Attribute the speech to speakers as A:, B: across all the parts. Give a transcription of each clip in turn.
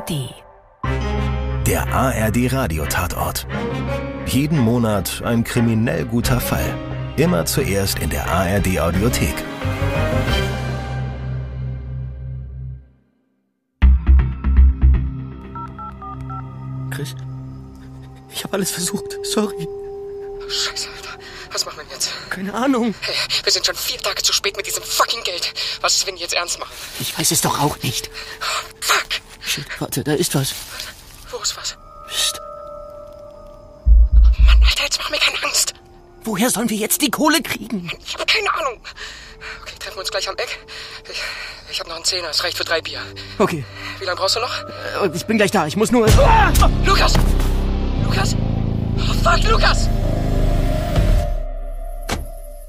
A: ARD.
B: Der ARD Radiotatort. Jeden Monat ein kriminell guter Fall. Immer zuerst in der ARD Audiothek.
C: Chris, ich habe alles versucht. Sorry.
D: Scheiße, Alter. Was machen wir jetzt?
C: Keine Ahnung.
D: Hey, wir sind schon vier Tage zu spät mit diesem fucking Geld. Was ist, wenn die jetzt ernst machen?
C: Ich weiß es doch auch nicht.
D: Fuck!
C: Shit, warte, da ist was.
D: Wo ist was?
C: Psst.
D: Mann, Alter, jetzt mach mir keine Angst.
C: Woher sollen wir jetzt die Kohle kriegen?
D: Ich habe keine Ahnung. Okay, treffen wir uns gleich am Eck. Ich, ich habe noch einen Zehner. Es reicht für drei Bier.
C: Okay,
D: Wie lange brauchst du noch?
C: äh, ich bin gleich da. Ich muss nur... Ah!
D: Lukas! Lukas! Oh, fuck, Lukas!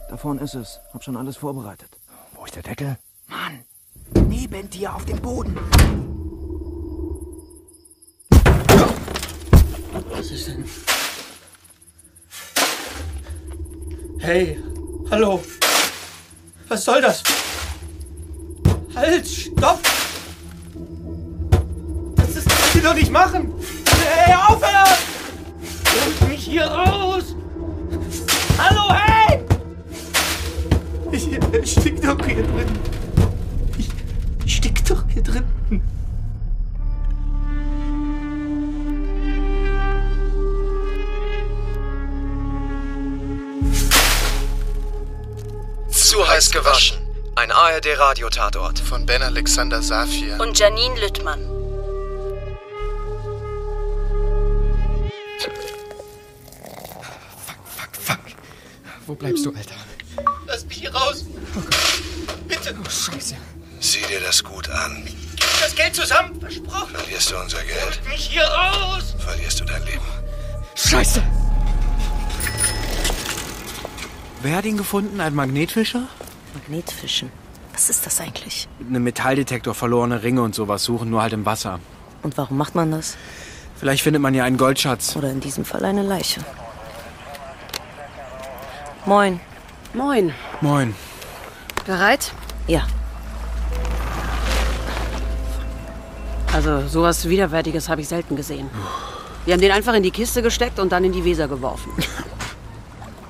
E: Da vorne ist es. Hab schon alles vorbereitet.
F: Wo ist der Deckel?
E: Mann! Neben dir auf dem Boden.
C: Was ist denn? Hey, hallo. Was soll das? Halt, stopp! Das ist das Sie doch nicht machen! Hey, aufhören! Holt mich hier raus! Hallo, hey! Ich erstick doch hier drin. Ich, ich stick doch hier drin.
G: Zu heiß gewaschen. Ein ARD-Radiotatort.
H: von Ben Alexander Safir.
A: Und Janine Lüttmann.
D: Fuck. Wo bleibst du, Alter?
C: Lass mich hier raus! Bitte!
D: Oh, Scheiße.
H: Sieh dir das gut an.
C: Gib das Geld zusammen! Versprochen!
H: Verlierst du unser Geld,
C: Holt mich hier raus!
H: verlierst du dein Leben.
D: Scheiße!
F: Wer hat ihn gefunden? Ein Magnetfischer?
A: Magnetfischen. Was ist das eigentlich?
F: Mit einem Metalldetektor verlorene Ringe und sowas suchen, nur halt im Wasser.
A: Und warum macht man das?
F: Vielleicht findet man ja einen Goldschatz.
A: Oder in diesem Fall eine Leiche. Moin.
I: Moin.
F: Moin.
I: Bereit?
A: Ja,
I: Also sowas Widerwärtiges habe ich selten gesehen. Wir haben den einfach in die Kiste gesteckt und dann in die Weser geworfen.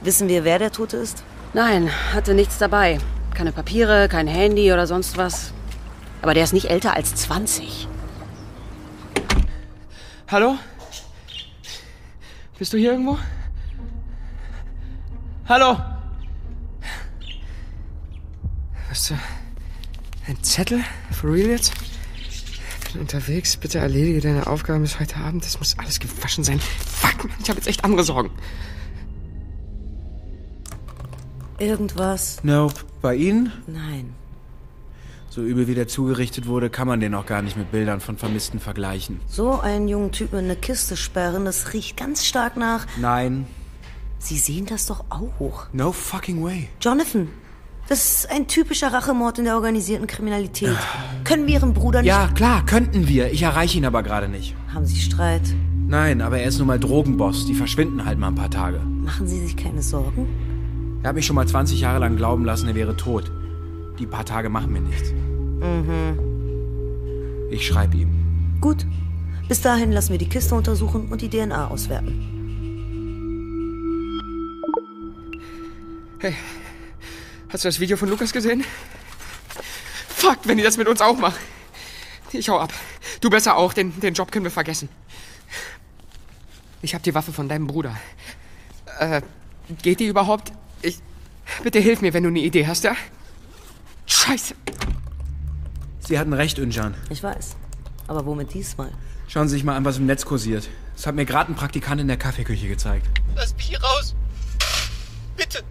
A: wissen wir, wer der Tote ist?
I: Nein, hatte nichts dabei. Keine Papiere, kein Handy oder sonst was. Aber der ist nicht älter als 20.
C: Hallo? Bist du hier irgendwo? Hallo? Was? äh, Ein Zettel? For real jetzt? Bin unterwegs. Bitte erledige deine Aufgaben bis heute Abend. Das muss alles gewaschen sein. Fuck, Mann, ich habe jetzt echt andere Sorgen.
A: Irgendwas?
F: Nope. Bei Ihnen?
A: Nein.
F: So übel wie der zugerichtet wurde, kann man den auch gar nicht mit Bildern von Vermissten vergleichen.
A: So einen jungen Typen in eine Kiste sperren, das riecht ganz stark nach.
F: Nein.
A: Sie sehen das doch auch.
F: No fucking way.
A: Jonathan, das ist ein typischer Rachemord in der organisierten Kriminalität. Können wir Ihren Bruder nicht...
F: Ja, klar, könnten wir. Ich erreiche ihn aber gerade nicht.
A: Haben Sie Streit?
F: Nein, aber er ist nun mal Drogenboss. Die verschwinden halt mal ein paar Tage.
A: Machen Sie sich keine Sorgen?
F: Er hat mich schon mal 20 Jahre lang glauben lassen, er wäre tot. Die paar Tage machen mir nichts. Mhm. Ich schreibe ihm.
A: Gut. Bis dahin lassen wir die Kiste untersuchen und die DNA auswerten.
C: Hey, hast du das Video von Lukas gesehen? Fuck, wenn die das mit uns auch machen. Ich hau ab. Du besser auch, den, den Job können wir vergessen. Ich hab die Waffe von deinem Bruder. Äh, geht die überhaupt? Ich. Bitte hilf mir, wenn du eine Idee hast, ja? Scheiße.
F: Sie hatten recht, Unjan.
A: Ich weiß. Aber womit diesmal?
F: Schauen Sie sich mal an, was im Netz kursiert. Das hat mir gerade ein Praktikant in der Kaffeeküche gezeigt.
C: Lass mich hier raus. Bitte.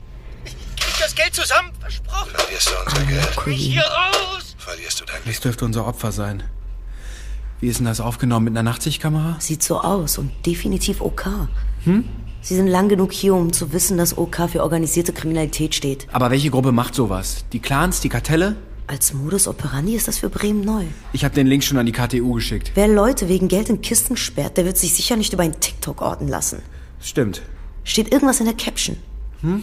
C: Ich krieg das Geld zusammen. Versprochen.
H: Verlierst du unser Geld,
C: Mich hier raus.
H: verlierst du dein Leben.
F: Das dürfte unser Opfer sein. Wie ist denn das aufgenommen mit einer Nachtsichtkamera?
A: Sieht so aus und definitiv OK. Hm? Sie sind lang genug hier, um zu wissen, dass OK für organisierte Kriminalität steht.
F: Aber welche Gruppe macht sowas? Die Clans, die Kartelle?
A: Als Modus operandi ist das für Bremen neu.
F: Ich habe den Link schon an die KTU geschickt.
A: Wer Leute wegen Geld in Kisten sperrt, der wird sich sicher nicht über einen TikTok orten lassen.
F: Stimmt.
A: Steht irgendwas in der Caption? Hm?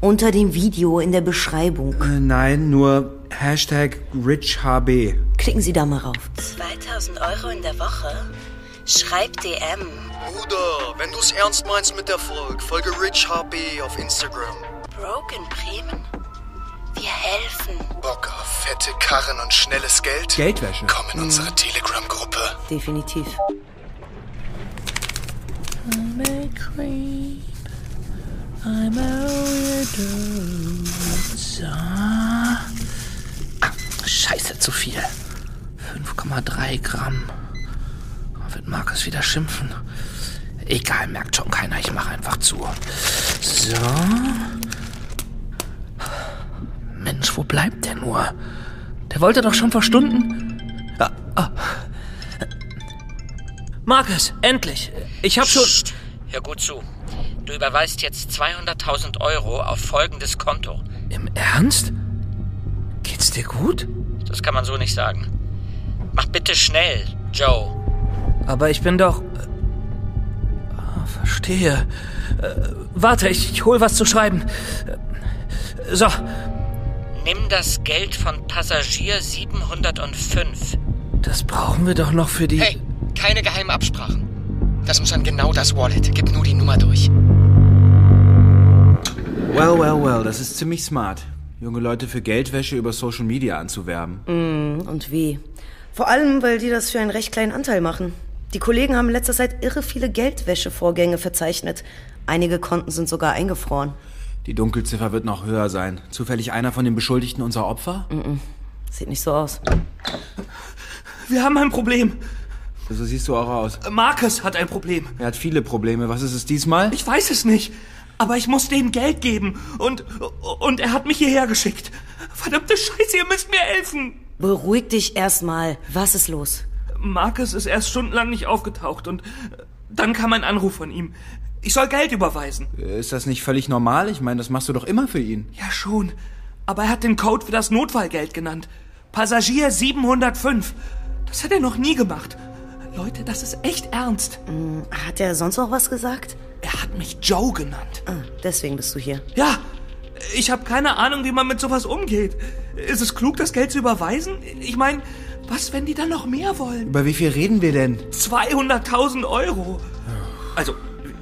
A: Unter dem Video in der Beschreibung.
F: Äh, nein, nur Hashtag RichHB.
A: Klick Klicken Sie da mal rauf.
J: 2000 Euro in der Woche? Schreib DM.
G: Bruder, wenn du's ernst meinst mit Erfolg, folge Rich HB auf Instagram.
J: Broken Bremen? Wir helfen.
H: Bock auf fette Karren und schnelles Geld?
F: Geldwäsche.
H: Komm in unsere Telegram-Gruppe.
A: Definitiv.
K: I'm a creep. I'm a weirdo. So. Ah, scheiße, zu viel. 5,3 Gramm. Wird Markus wieder schimpfen? Egal, merkt schon keiner. Ich mache einfach zu. So. Mensch, wo bleibt der nur? Der wollte doch schon vor Stunden. Ah, ah. Markus, endlich. Ich hab schon.
L: Psst. Hör gut zu. Du überweist jetzt 200.000 Euro auf folgendes Konto.
K: Im Ernst? Geht's dir gut?
L: Das kann man so nicht sagen. Mach bitte schnell, Joe.
K: Aber ich bin doch. Ah, verstehe. Äh, warte, ich, ich hol was zu schreiben. Äh, so.
L: Nimm das Geld von Passagier 705.
K: Das brauchen wir doch noch für die.
D: Hey, keine geheimen Absprachen. Das muss an genau das Wallet. Gib nur die Nummer durch.
F: Well, well, well, das ist ziemlich smart. Junge Leute für Geldwäsche über Social Media anzuwerben.
A: Mm, und wie? Vor allem, weil die das für einen recht kleinen Anteil machen. Die Kollegen haben in letzter Zeit irre viele Geldwäschevorgänge verzeichnet. Einige Konten sind sogar eingefroren.
F: Die Dunkelziffer wird noch höher sein. Zufällig einer von den Beschuldigten unser Opfer?
A: Mm -mm. Sieht nicht so aus.
K: Wir haben ein Problem.
F: So siehst du auch aus.
K: Markus hat ein Problem.
F: Er hat viele Probleme. Was ist es diesmal?
K: Ich weiß es nicht. Aber ich muss denen Geld geben. Und, und er hat mich hierher geschickt. Verdammte Scheiße, ihr müsst mir helfen.
A: Beruhig dich erstmal. Was ist los?
K: Markus ist erst stundenlang nicht aufgetaucht und dann kam ein Anruf von ihm. Ich soll Geld überweisen.
F: Ist das nicht völlig normal? Ich meine, das machst du doch immer für ihn.
K: Ja, schon. Aber er hat den Code für das Notfallgeld genannt. Passagier 705. Das hat er noch nie gemacht. Leute, das ist echt ernst.
A: Mm, Hat er sonst noch was gesagt?
K: Er hat mich Joe genannt.
A: Ah, deswegen bist du hier.
K: Ja, ich habe keine Ahnung, wie man mit sowas umgeht. Ist es klug, das Geld zu überweisen? Ich meine, was, wenn die dann noch mehr wollen?
F: Über wie viel reden wir denn?
K: 200.000 Euro. Also,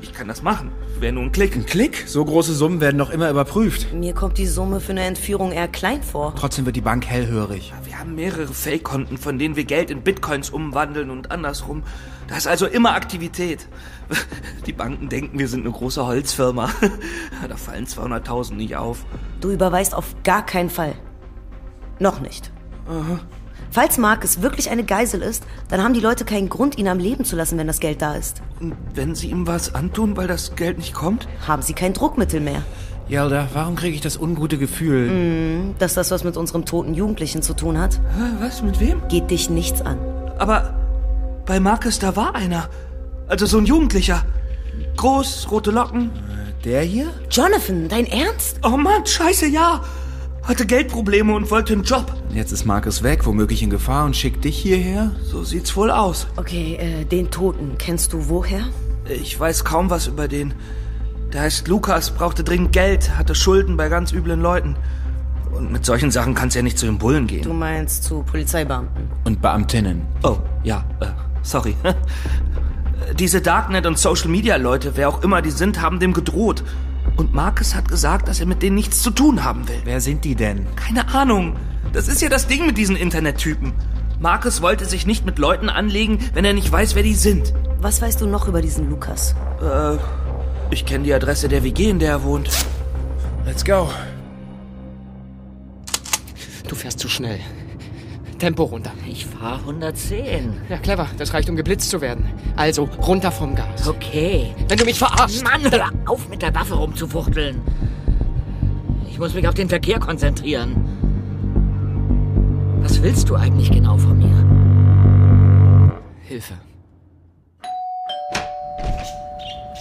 K: ich kann das machen. Wäre nur ein Klick.
F: Ein Klick? So große Summen werden doch immer überprüft.
A: Mir kommt die Summe für eine Entführung eher klein vor.
F: Trotzdem wird die Bank hellhörig.
K: Wir haben mehrere Fake-Konten, von denen wir Geld in Bitcoins umwandeln und andersrum. Da ist also immer Aktivität. Die Banken denken, wir sind eine große Holzfirma. Da fallen 200.000 nicht auf.
A: Du überweist auf gar keinen Fall. Noch nicht.
K: Aha.
A: Falls Marcus wirklich eine Geisel ist, dann haben die Leute keinen Grund, ihn am Leben zu lassen, wenn das Geld da ist.
K: Und wenn sie ihm was antun, weil das Geld nicht kommt?
A: Haben sie kein Druckmittel mehr.
F: Yelda, warum kriege ich das ungute Gefühl?
A: Mm, dass das was mit unserem toten Jugendlichen zu tun hat?
K: Was? Mit wem?
A: Geht dich nichts an.
K: Aber bei Marcus, da war einer. Also so ein Jugendlicher. Groß, rote Locken.
F: Der hier?
A: Jonathan, dein Ernst?
K: Oh Mann, scheiße, ja. Hatte Geldprobleme und wollte einen Job.
F: Jetzt ist Marcus weg, womöglich in Gefahr und schickt dich hierher?
K: So sieht's wohl aus.
A: Okay, äh, den Toten kennst du woher?
K: Ich weiß kaum was über den. Der heißt Lukas, brauchte dringend Geld, hatte Schulden bei ganz üblen Leuten. Und mit solchen Sachen kann's ja nicht zu den Bullen gehen.
A: Du meinst zu Polizeibeamten.
F: Und Beamtinnen.
K: Oh, ja, äh, sorry. Diese Darknet- und Social-Media-Leute, wer auch immer die sind, haben dem gedroht. Und Marcus hat gesagt, dass er mit denen nichts zu tun haben will.
F: Wer sind die denn?
K: Keine Ahnung. Das ist ja das Ding mit diesen Internettypen. Marcus wollte sich nicht mit Leuten anlegen, wenn er nicht weiß, wer die sind.
A: Was weißt du noch über diesen Lukas?
K: Äh, ich kenne die Adresse der WG, in der er wohnt.
F: Let's go.
D: Du fährst zu schnell. Tempo runter.
M: Ich fahre 110.
D: Ja, clever. Das reicht, um geblitzt zu werden. Also, runter vom Gas.
M: Okay.
D: Wenn du mich verarschst.
M: Mann, hör auf mit der Waffe rumzufuchteln. Ich muss mich auf den Verkehr konzentrieren. Was willst du eigentlich genau von mir?
D: Hilfe.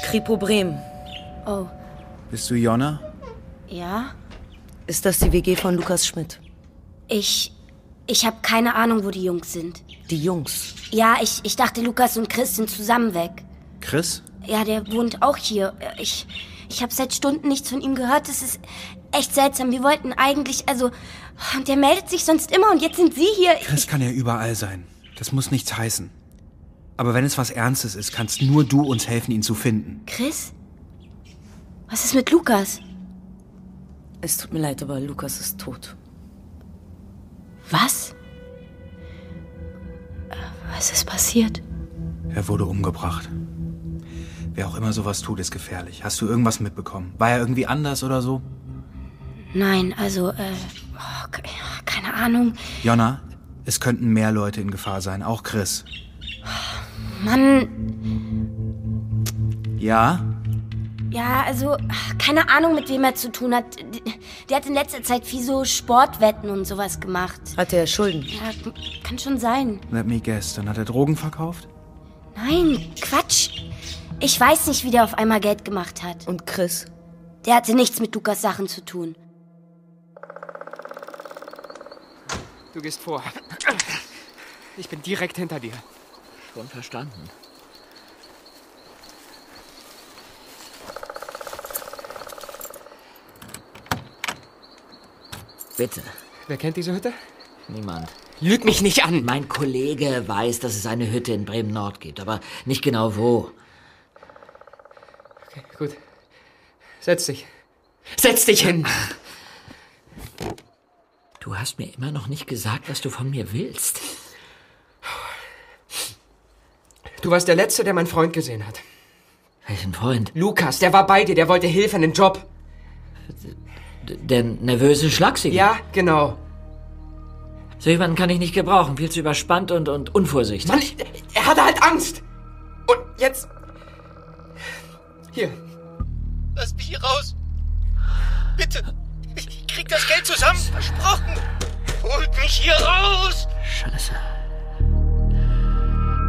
A: Kripo Bremen.
J: Oh,
F: Bist du Jonna?
J: ja?
A: Ist das die WG von Lukas Schmidt?
J: Ich. Ich habe keine Ahnung, wo die Jungs sind.
A: Die Jungs.
J: Ja, ich, ich dachte, Lukas und Chris sind zusammen weg.
F: Chris?
J: Ja, der wohnt auch hier. Ich. Ich habe seit Stunden nichts von ihm gehört. Es ist.
N: echt seltsam. Wir wollten eigentlich, also. Und der meldet sich sonst immer und jetzt sind Sie hier.
F: Chris kann ja überall sein. Das muss nichts heißen. Aber wenn es was Ernstes ist, kannst nur du uns helfen, ihn zu finden.
N: Chris? Was ist mit Lukas?
A: Es tut mir leid, aber Lukas ist tot.
N: Was? Was ist passiert?
F: Er wurde umgebracht. Wer auch immer sowas tut, ist gefährlich. Hast du irgendwas mitbekommen? War er irgendwie anders oder so?
N: Nein, also, äh, oh, ke- keine Ahnung.
F: Jonna, es könnten mehr Leute in Gefahr sein, auch Chris.
N: Mann,
F: Ja?
N: ja, also, keine Ahnung, mit wem er zu tun hat. Der hat in letzter Zeit viel so Sportwetten und sowas gemacht.
A: Hat er Schulden?
N: Ja, kann schon sein.
F: Let me guess, dann hat er Drogen verkauft?
N: Nein, Quatsch. Ich weiß nicht, wie der auf einmal Geld gemacht hat.
A: Und Chris?
N: Der hatte nichts mit Lukas Sachen zu tun.
C: Du gehst vor. Ich bin direkt hinter dir.
E: Schon verstanden. Bitte.
C: Wer kennt diese Hütte?
E: Niemand.
C: Lüg mich nicht an!
E: Mein Kollege weiß, dass es eine Hütte in Bremen-Nord gibt, aber nicht genau wo.
C: Okay, gut. Setz dich. Setz dich hin!
E: Du hast mir immer noch nicht gesagt, was du von mir willst.
C: Du warst der Letzte, der meinen Freund gesehen hat.
E: Welchen Freund?
C: Lukas, der war bei dir, der wollte Hilfe, einen Job.
E: D- Der nervöse Schlagsige?
C: Ja, genau.
E: So jemanden kann ich nicht gebrauchen. Viel zu überspannt und, und unvorsichtig.
C: Mann, er hatte halt Angst. Und jetzt. Hier.
H: Lass mich hier raus. Bitte. Ich krieg das Geld zusammen. Versprochen. Holt mich hier raus.
E: Scheiße.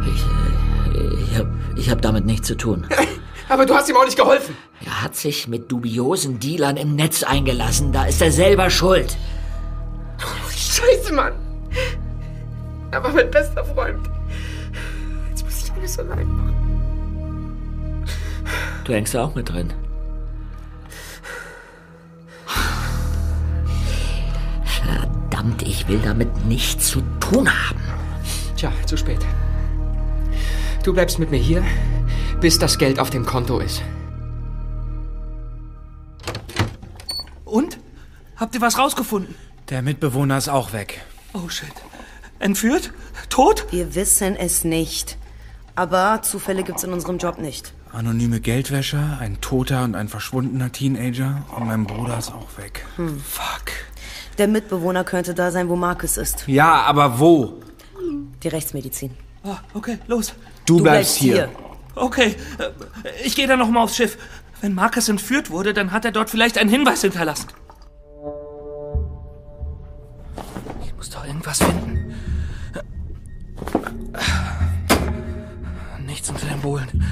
E: Ich, äh, ich hab, ich hab damit nichts zu tun.
C: Aber du hast ihm auch nicht geholfen.
E: Er hat sich mit dubiosen Dealern im Netz eingelassen. Da ist er selber schuld.
C: Scheiße, Mann. Er war mein bester Freund. Jetzt muss ich alles allein machen.
E: Du hängst da auch mit drin. Verdammt, ich will damit nichts zu tun haben.
C: Tja, zu spät. Du bleibst mit mir hier, bis das Geld auf dem Konto ist.
K: Und? Habt ihr was rausgefunden?
F: Der Mitbewohner ist auch weg.
K: Oh shit. Entführt? Tot?
A: Wir wissen es nicht. Aber Zufälle gibt's in unserem Job nicht.
F: Anonyme Geldwäscher, ein toter und ein verschwundener Teenager und mein Bruder ist auch weg.
A: Hm.
F: Fuck.
A: Der Mitbewohner könnte da sein, wo Marcus ist.
F: Ja, aber wo?
A: Die Rechtsmedizin.
K: Ah, okay, los.
F: Du, bleibst hier.
K: Okay, äh, ich gehe dann noch mal aufs Schiff. Wenn Marcus entführt wurde, dann hat er dort vielleicht einen Hinweis hinterlassen. Ich muss doch irgendwas finden. Nichts unter den Bohlen.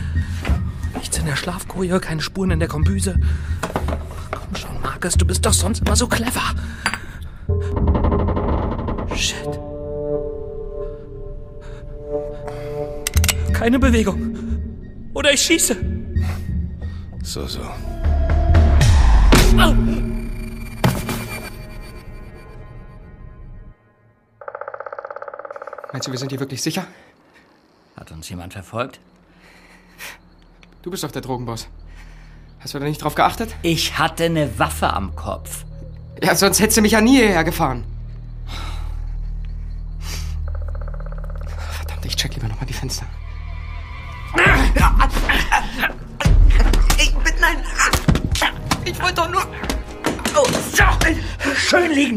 K: Nichts in der Schlafkoje, keine Spuren in der Kombüse. Komm schon, Marcus, du bist doch sonst immer so clever. Shit. Keine Bewegung. Oder ich schieße.
O: So, so.
K: Ah!
C: Meinst du, wir sind hier wirklich sicher?
E: Hat uns jemand verfolgt?
C: Du bist doch der Drogenboss. Hast du da nicht drauf geachtet?
E: Ich hatte eine Waffe am Kopf.
C: Ja, sonst hättest du mich ja nie hierher gefahren.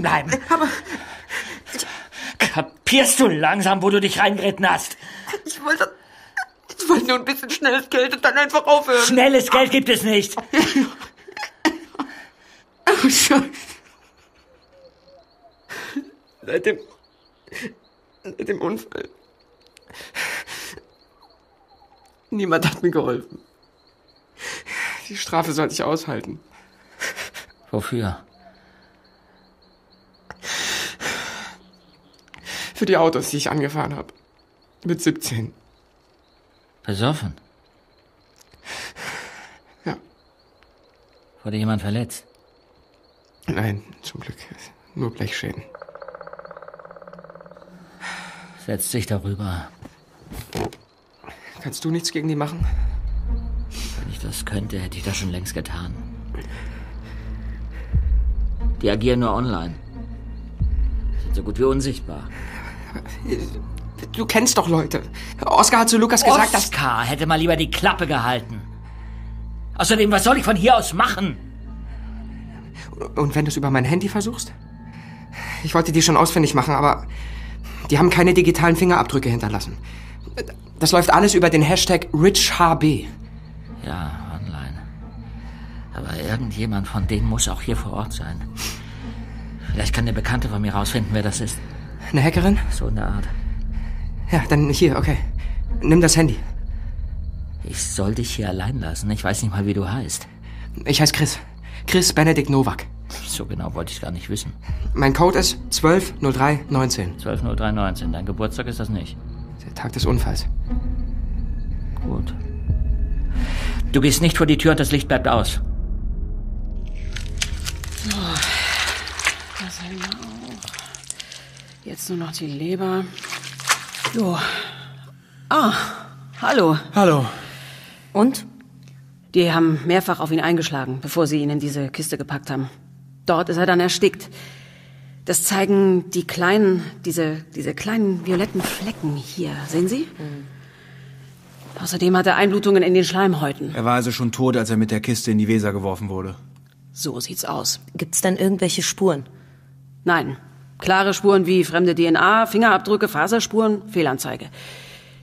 E: Liegen bleiben.
P: Aber
E: Kapierst du langsam, wo du dich reingeritten hast?
P: ich wollte. Ich wollte nur ein bisschen schnelles Geld und dann einfach aufhören.
E: Schnelles Geld gibt es nicht.
P: Oh, Scheiße.
C: Seit dem. Seit dem Unfall. Niemand hat mir geholfen. Die Strafe sollte ich aushalten.
E: Wofür?
C: Für die Autos, die ich angefahren habe. Mit 17.
E: Besoffen?
C: Ja.
E: Wurde jemand verletzt?
C: Nein, zum Glück. Nur Blechschäden.
E: Setz dich darüber.
C: Kannst du nichts gegen die machen?
E: Wenn ich das könnte, hätte ich das schon längst getan. Die agieren nur online. Sind so gut wie unsichtbar.
C: Du kennst doch Leute. Oskar hat zu Lukas gesagt, dass...
E: Oskar hätte mal lieber die Klappe gehalten. Außerdem, was soll ich von hier aus machen?
C: Und wenn du es über mein Handy versuchst? Ich wollte die schon ausfindig machen, aber die haben keine digitalen Fingerabdrücke hinterlassen. Das läuft alles über den Hashtag RichHB.
E: Ja, online. Aber irgendjemand von denen muss auch hier vor Ort sein. Vielleicht kann eine Bekannte von mir rausfinden, wer das ist.
C: Eine Hackerin?
E: So in der Art.
C: Ja, dann hier, okay. Nimm das Handy.
E: Ich soll dich hier allein lassen. Ich weiß nicht mal, wie du heißt.
C: Ich heiße Chris. Chris Benedikt Nowak.
E: So genau wollte ich gar nicht wissen.
C: Mein Code ist 120319.
E: 120319. Dein Geburtstag ist das nicht.
C: Der Tag des Unfalls.
E: Gut. Du gehst nicht vor die Tür und das Licht bleibt aus.
I: Jetzt nur noch die Leber. Jo. Ah, hallo.
F: Hallo.
A: Und?
I: Die haben mehrfach auf ihn eingeschlagen, bevor sie ihn in diese Kiste gepackt haben. Dort ist er dann erstickt. Das zeigen die kleinen, diese, diese kleinen violetten Flecken hier. Sehen Sie? Außerdem hat er Einblutungen in den Schleimhäuten.
F: Er war also schon tot, als er mit der Kiste in die Weser geworfen wurde.
I: So sieht's aus.
A: Gibt's denn irgendwelche Spuren?
I: Nein. Klare Spuren wie fremde DNA, Fingerabdrücke, Faserspuren, Fehlanzeige.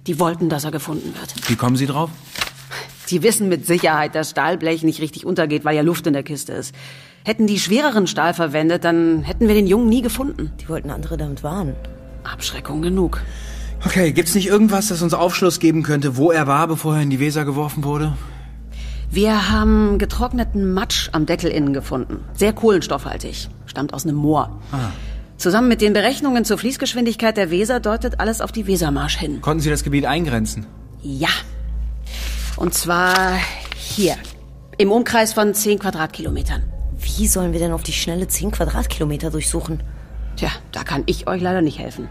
I: Die wollten, dass er gefunden wird.
F: Wie kommen Sie drauf?
I: Die wissen mit Sicherheit, dass Stahlblech nicht richtig untergeht, weil ja Luft in der Kiste ist. Hätten die schwereren Stahl verwendet, dann hätten wir den Jungen nie gefunden.
A: Die wollten andere damit warnen.
I: Abschreckung genug.
F: Okay, gibt's nicht irgendwas, das uns Aufschluss geben könnte, wo er war, bevor er in die Weser geworfen wurde?
I: Wir haben getrockneten Matsch am Deckel innen gefunden. Sehr kohlenstoffhaltig. Stammt aus einem Moor.
F: Ah.
I: Zusammen mit den Berechnungen zur Fließgeschwindigkeit der Weser deutet alles auf die Wesermarsch hin.
F: Konnten Sie das Gebiet eingrenzen?
I: Ja. Und zwar hier. Im Umkreis von 10 Quadratkilometern.
A: Wie sollen wir denn auf die schnelle 10 Quadratkilometer durchsuchen?
I: Tja, da kann ich euch leider nicht helfen.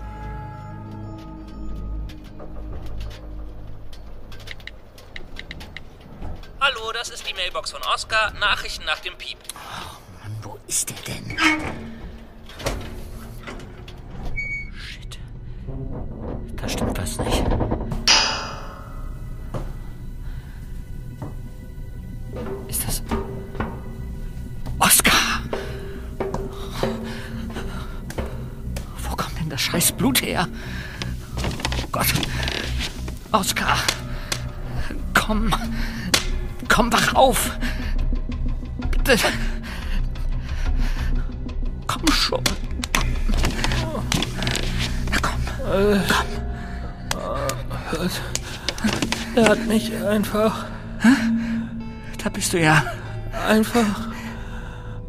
K: Hallo, das ist die Mailbox von Oscar. Nachrichten nach dem Piep.
E: Mann, wo ist der denn? Shit. Da stimmt was nicht. Ist das. Oscar! Wo kommt denn das scheiß Blut her? Oh Gott. Oscar! Komm! Komm, wach auf! Bitte! Komm schon! Na komm! Komm!
C: Er hat mich einfach.
E: Da bist du ja.
C: Einfach.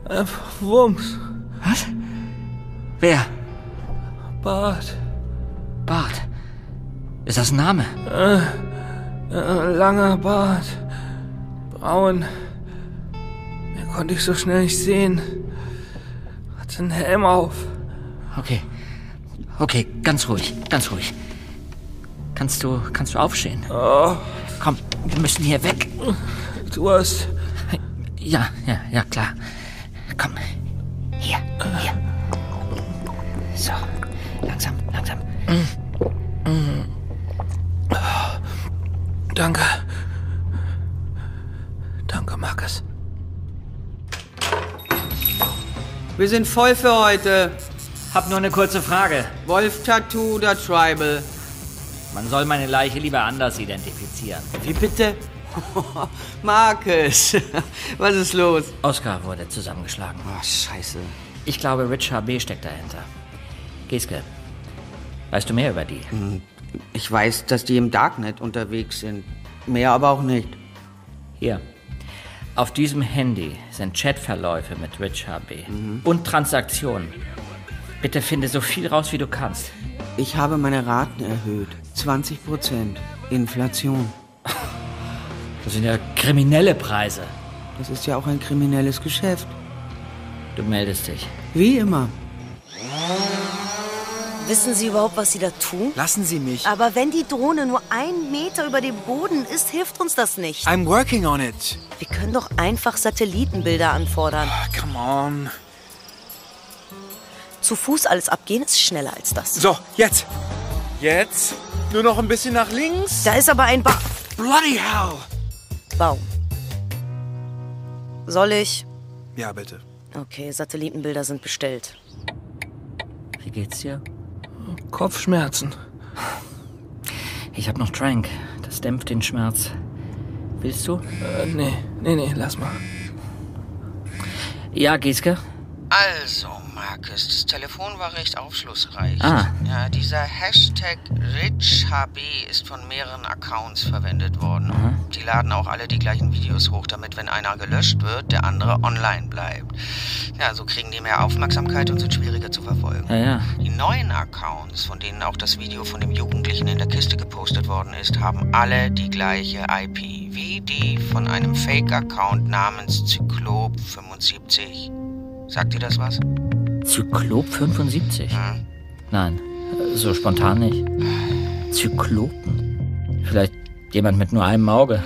C: Einfach Wumms.
E: Was? Wer?
C: Bart.
E: Bart. Ist das ein Name?
C: Äh, äh, langer Bart. Braun. Mehr konnte ich so schnell nicht sehen. Hatte einen Helm auf.
E: Okay. Okay, ganz ruhig, ganz ruhig. Kannst du, kannst du aufstehen?
C: Oh,
E: Komm, wir müssen hier weg.
C: du hast.
E: Ja, ja, ja, klar. Komm. Hier, hier. So, langsam, langsam.
C: Danke. Danke, Marcus.
M: Wir sind voll für heute.
E: Hab nur eine kurze Frage.
M: Wolf Tattoo oder Tribal?
E: Man soll meine Leiche lieber anders identifizieren.
M: Wie bitte? Marcus, was ist los?
E: Oscar wurde zusammengeschlagen.
M: Oh, scheiße.
E: Ich glaube, Rich HB steckt dahinter. Geske, weißt du mehr über die?
M: Ich weiß, dass die im Darknet unterwegs sind. Mehr aber auch nicht.
E: Hier. Auf diesem Handy sind Chatverläufe mit Rich HB und Transaktionen. Bitte finde so viel raus, wie du kannst.
M: Ich habe meine Raten erhöht. 20 Prozent. Inflation.
E: Das sind ja kriminelle Preise.
M: Das ist ja auch ein kriminelles Geschäft. Du meldest dich.
F: Wie immer.
A: Wissen Sie überhaupt, was Sie da tun?
F: Lassen Sie mich.
A: Aber wenn die Drohne nur einen Meter über dem Boden ist, hilft uns das nicht.
F: I'm working on it.
A: Wir können doch einfach Satellitenbilder anfordern.
F: Come on.
A: Zu Fuß alles abgehen ist schneller als das.
F: So, jetzt. Jetzt. Nur noch ein bisschen nach links.
A: Da ist aber ein ba
F: Bloody hell.
A: Baum. Soll ich?
F: Ja, bitte.
A: Okay, Satellitenbilder sind bestellt.
M: Wie geht's dir?
K: Kopfschmerzen.
M: Ich hab noch Trank. Das dämpft den Schmerz. Willst du?
K: Äh, nee, nee, nee, lass mal.
M: Ja, Gieske?
L: Also, Marcus, das Telefon war recht aufschlussreich.
M: Ah.
L: Ja, dieser Hashtag RichHB ist von mehreren Accounts verwendet worden. Die laden auch alle die gleichen Videos hoch, damit, wenn einer gelöscht wird, der andere online bleibt. Ja, so kriegen die mehr Aufmerksamkeit und sind schwieriger zu verfolgen.
M: Ja, ja.
L: Die neuen Accounts, von denen auch das Video von dem Jugendlichen in der Kiste gepostet worden ist, haben alle die gleiche IP, wie die von einem Fake-Account namens Zyklop75. Sagt dir das was?
M: Zyklop 75? Nein, so spontan nicht. Zyklopen? Vielleicht jemand mit nur einem Auge.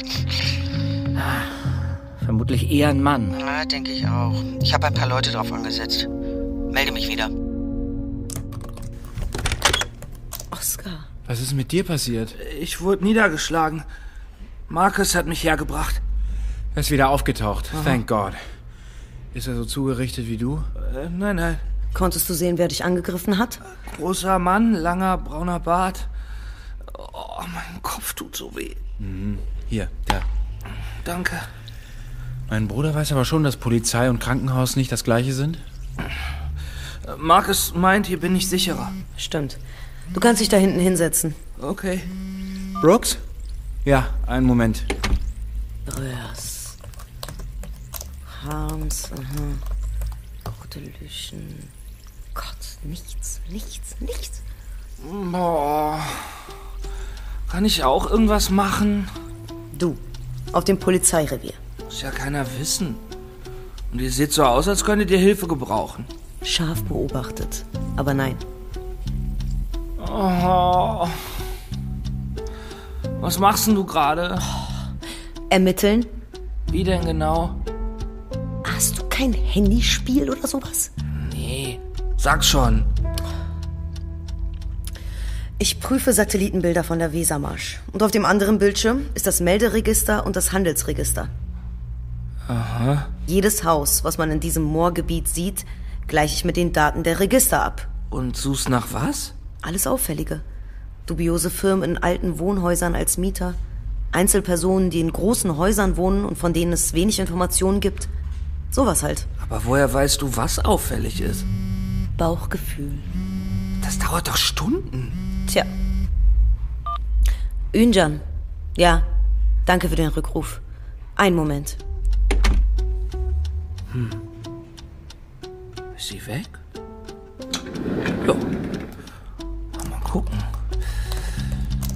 M: Vermutlich eher ein Mann.
L: Ja, denke ich auch. Ich habe ein paar Leute drauf angesetzt. Melde mich wieder.
A: Oscar.
F: Was ist mit dir passiert?
K: Ich wurde niedergeschlagen. Marcus hat mich hergebracht.
F: Er ist wieder aufgetaucht.
K: Aha.
F: Thank God. Ist er so zugerichtet wie du?
K: Äh, nein, nein.
A: Konntest du sehen, wer dich angegriffen hat?
K: Großer Mann, langer, brauner Bart. Oh, mein Kopf tut so weh.
F: Mhm. Hier, da.
K: Danke.
F: Mein Bruder weiß aber schon, dass Polizei und Krankenhaus nicht das gleiche sind.
K: Marcus meint, hier bin ich sicherer.
A: Stimmt. Du kannst dich da hinten hinsetzen.
K: Okay.
F: Brooks? Ja, einen Moment.
A: Bröers. Harms, aha. Kortelüchen. Gott, nichts, nichts, nichts.
K: Boah. Kann ich auch irgendwas machen?
A: Du, auf dem Polizeirevier.
K: Muss ja keiner wissen. Und ihr seht so aus, als könntet ihr Hilfe gebrauchen.
A: Scharf beobachtet. Aber nein.
K: Oh. Was machst denn du gerade?
A: Ermitteln?
K: Wie denn genau?
A: Kein Handyspiel oder sowas?
K: Nee. Sag schon.
A: Ich prüfe Satellitenbilder von der Wesermarsch. Und auf dem anderen Bildschirm ist das Melderegister und das Handelsregister.
K: Aha.
A: Jedes Haus, was man in diesem Moorgebiet sieht, gleiche ich mit den Daten der Register ab.
K: Und suchst nach was?
A: Alles Auffällige. Dubiose Firmen in alten Wohnhäusern als Mieter. Einzelpersonen, die in großen Häusern wohnen und von denen es wenig Informationen gibt. Sowas halt.
K: Aber woher weißt du, was auffällig ist?
A: Bauchgefühl.
K: Das dauert doch Stunden.
A: Tja. Ünjan. Ja, danke für den Rückruf. Ein Moment.
K: Hm. Ist sie weg? Jo. Mal gucken.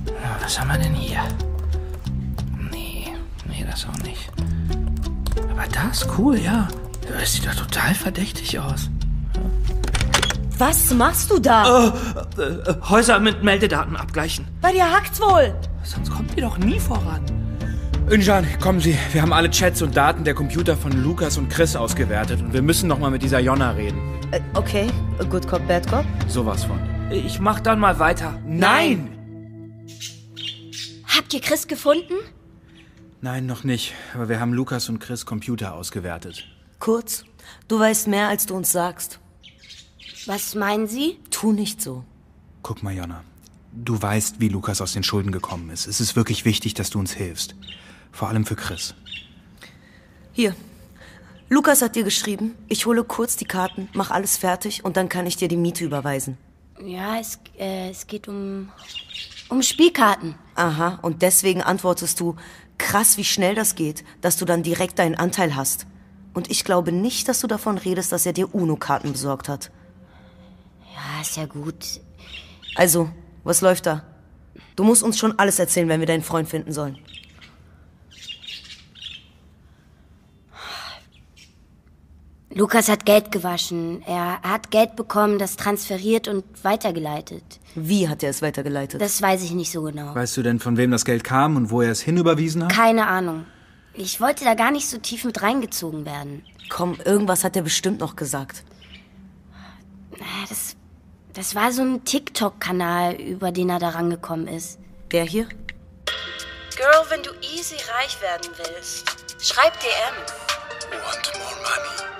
K: Ja, was haben wir denn hier? Nee, nee, das auch nicht. Aber das, cool, ja. Das sieht doch total verdächtig aus.
A: Was machst du da?
K: Äh, äh, Häuser mit Meldedaten abgleichen.
A: Bei dir hackt's wohl.
K: Sonst kommt ihr doch nie voran.
F: Injan, kommen Sie. Wir haben alle Chats und Daten der Computer von Lukas und Chris ausgewertet und wir müssen noch mal mit dieser Jonna reden.
A: Äh, okay, good cop, bad cop.
F: Sowas von.
K: Ich mach dann mal weiter.
F: Nein!
N: Habt ihr Chris gefunden?
F: Nein, noch nicht. Aber wir haben Lukas und Chris Computer ausgewertet.
A: Kurz, du weißt mehr, als du uns sagst.
N: Was meinen Sie?
A: Tu nicht so.
F: Guck mal, Jonna. Du weißt, wie Lukas aus den Schulden gekommen ist. Es ist wirklich wichtig, dass du uns hilfst. Vor allem für Chris.
A: Hier. Lukas hat dir geschrieben, ich hole kurz die Karten, mach alles fertig und dann kann ich dir die Miete überweisen.
N: Ja, es, äh, es geht um. um Spielkarten.
A: Aha, und deswegen antwortest du, krass, wie schnell das geht, dass du dann direkt deinen Anteil hast. Und ich glaube nicht, dass du davon redest, dass er dir UNO-Karten besorgt hat.
N: Ja, ist ja gut.
A: Also, was läuft da? Du musst uns schon alles erzählen, wenn wir deinen Freund finden sollen.
N: Lukas hat Geld gewaschen. Er hat Geld bekommen, das transferiert und weitergeleitet.
A: Wie hat er es weitergeleitet?
N: Das weiß ich nicht so genau.
F: Weißt du denn, von wem das Geld kam und wo er es hinüberwiesen hat?
N: Keine Ahnung. Ich wollte da gar nicht so tief mit reingezogen werden.
A: Komm, irgendwas hat er bestimmt noch gesagt.
N: Das, das war so ein TikTok-Kanal, über den er da rangekommen ist.
A: Der hier?
J: Girl, wenn du easy reich werden willst, schreib DM.
H: Want more money?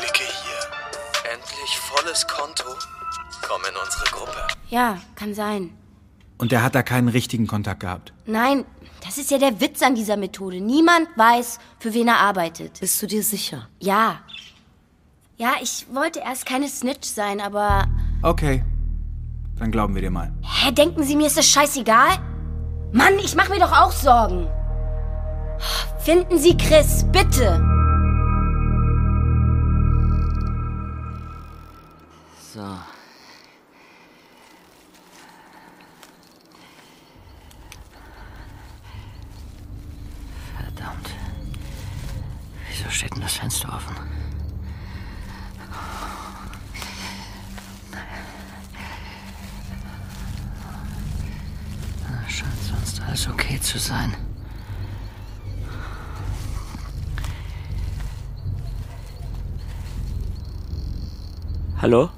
H: Klicke hier. Endlich volles Konto? Komm in unsere Gruppe.
N: Ja, kann sein.
F: Und er hat da keinen richtigen Kontakt gehabt.
N: Nein, das ist ja der Witz an dieser Methode. Niemand weiß, für wen er arbeitet.
A: Bist du dir sicher?
N: Ja. Ja, ich wollte erst keine Snitch sein, aber.
F: Okay. Dann glauben wir dir mal.
N: Hä, denken Sie, mir ist das scheißegal? Mann, ich mach mir doch auch Sorgen. Finden Sie Chris, bitte.
M: Steht denn das Fenster offen? Na, Scheint sonst alles okay zu sein. Hallo?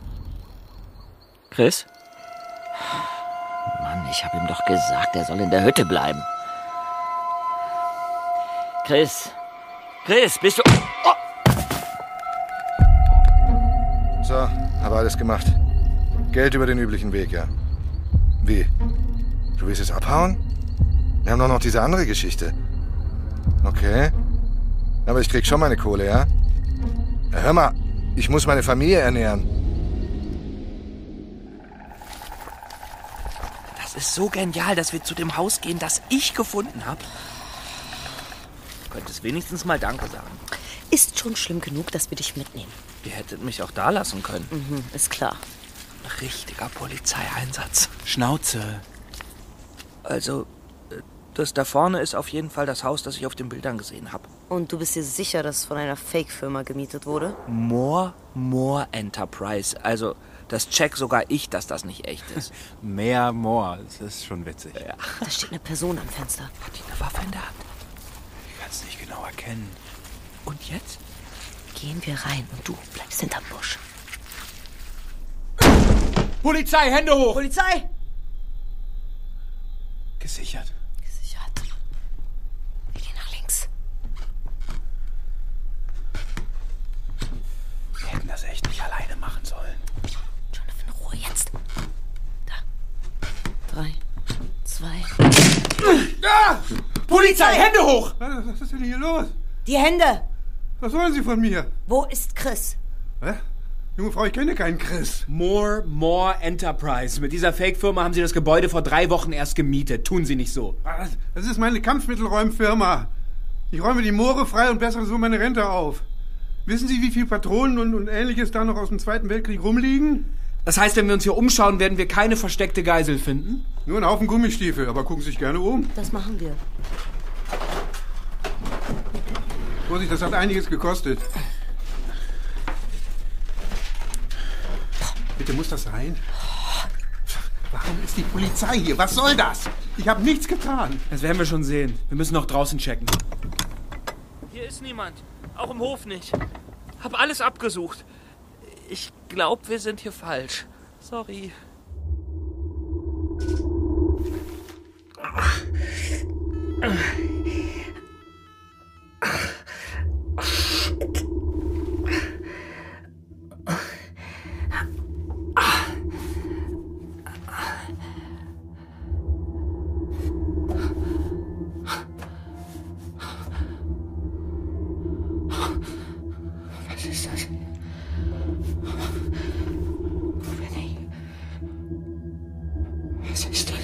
M: Chris? Mann, ich habe ihm doch gesagt, er soll in der Hütte bleiben. Chris? Chris, bist du...
O: alles gemacht. Geld über den üblichen Weg, ja. Wie? Du willst jetzt abhauen? Wir haben doch noch diese andere Geschichte. Okay. Aber ich krieg schon meine Kohle, ja? ja hör mal, ich muss meine Familie ernähren.
K: Das ist so genial, dass wir zu dem Haus gehen, das ich gefunden habe. Du könntest wenigstens mal Danke sagen.
A: Ist schon schlimm genug, dass wir dich mitnehmen.
K: Ihr hättet mich auch da lassen können.
A: Mhm, ist klar.
K: Richtiger Polizeieinsatz.
F: Schnauze.
K: Also, äh, das da vorne ist auf jeden Fall das Haus, das ich auf den Bildern gesehen habe.
A: Und du bist dir sicher, dass es von einer Fake-Firma gemietet wurde?
K: More, more Enterprise. Also, das check sogar ich, dass das nicht echt ist.
F: Mehr, more. Das ist schon witzig.
K: Ja.
A: Da steht eine Person am Fenster.
K: Hat die eine Waffe in der Hand?
F: Ich kann es nicht genau erkennen.
K: Und jetzt?
A: Gehen wir rein und du bleibst hinterm Busch.
F: Polizei, Hände hoch!
A: Polizei!
F: Gesichert.
A: Gesichert. Wir gehen nach links.
F: Wir hätten das echt nicht alleine machen sollen.
A: Jonathan, Ruhe jetzt. Da. Drei, zwei.
C: Ah! Polizei, Hände hoch!
Q: Was ist denn hier los?
A: Die Hände!
Q: Was wollen Sie von mir?
A: Wo ist Chris?
Q: Hä? Junge Frau, ich kenne keinen Chris.
F: More, more Enterprise. Mit dieser Fake-Firma haben Sie das Gebäude vor drei Wochen erst gemietet. Tun Sie nicht so.
Q: Was? Das ist meine Kampfmittelräumfirma. Ich räume die Moore frei und bessere so meine Rente auf. Wissen Sie, wie viel Patronen und, und ähnliches da noch aus dem Zweiten Weltkrieg rumliegen?
F: Das heißt, wenn wir uns hier umschauen, werden wir keine versteckte Geisel finden?
Q: Nur ein Haufen Gummistiefel, aber gucken Sie sich gerne um.
A: Das machen wir.
Q: Vorsicht, das hat einiges gekostet. Bitte muss das sein? Warum ist die Polizei hier? Was soll das? Ich habe nichts getan.
F: Das werden wir schon sehen. Wir müssen noch draußen checken.
K: Hier ist niemand. Auch im Hof nicht. Hab alles abgesucht. Ich glaube, wir sind hier falsch. Sorry. Was ist das?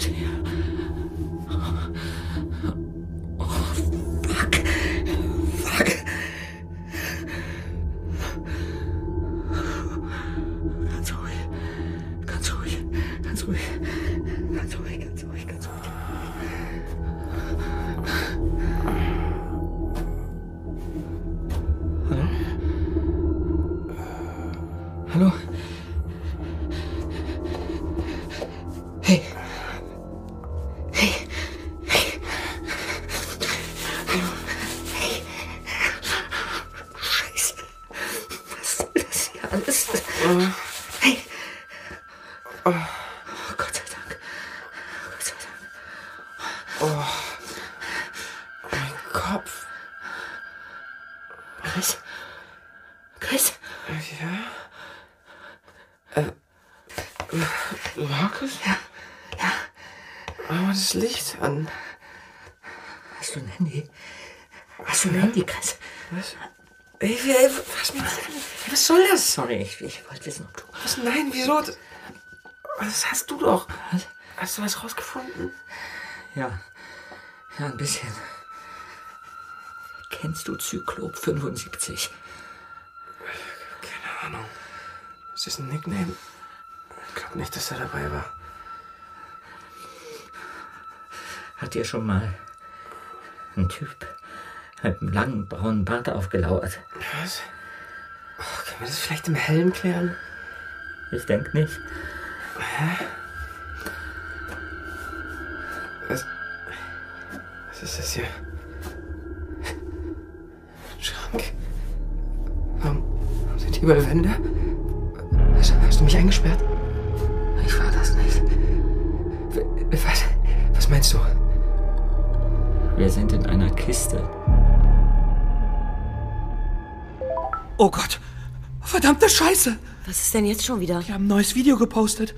E: Sorry, ich, ich wollte wissen, ob du.
C: Was? Nein, wieso? Das, das hast du doch. Hast du was rausgefunden?
E: Ja. Ja, ein bisschen. Kennst du Zyklop 75?
C: Keine Ahnung. Ist das ein Nickname? Ich glaube nicht, dass er dabei war.
E: Hat dir schon mal ein Typ mit einem langen braunen Bart aufgelauert?
C: Was? Oh, können wir das vielleicht im Hellen klären?
E: Ich denke nicht.
C: Hä? Was, was ist das hier? Ein Schrank? Warum, warum sind hier überall Wände? Hast, hast du mich eingesperrt?
E: Ich war das nicht.
C: Was, was meinst du?
E: Wir sind in einer Kiste.
K: Oh Gott. Verdammte Scheiße.
A: Was ist denn jetzt schon wieder?
K: Die haben ein neues Video gepostet.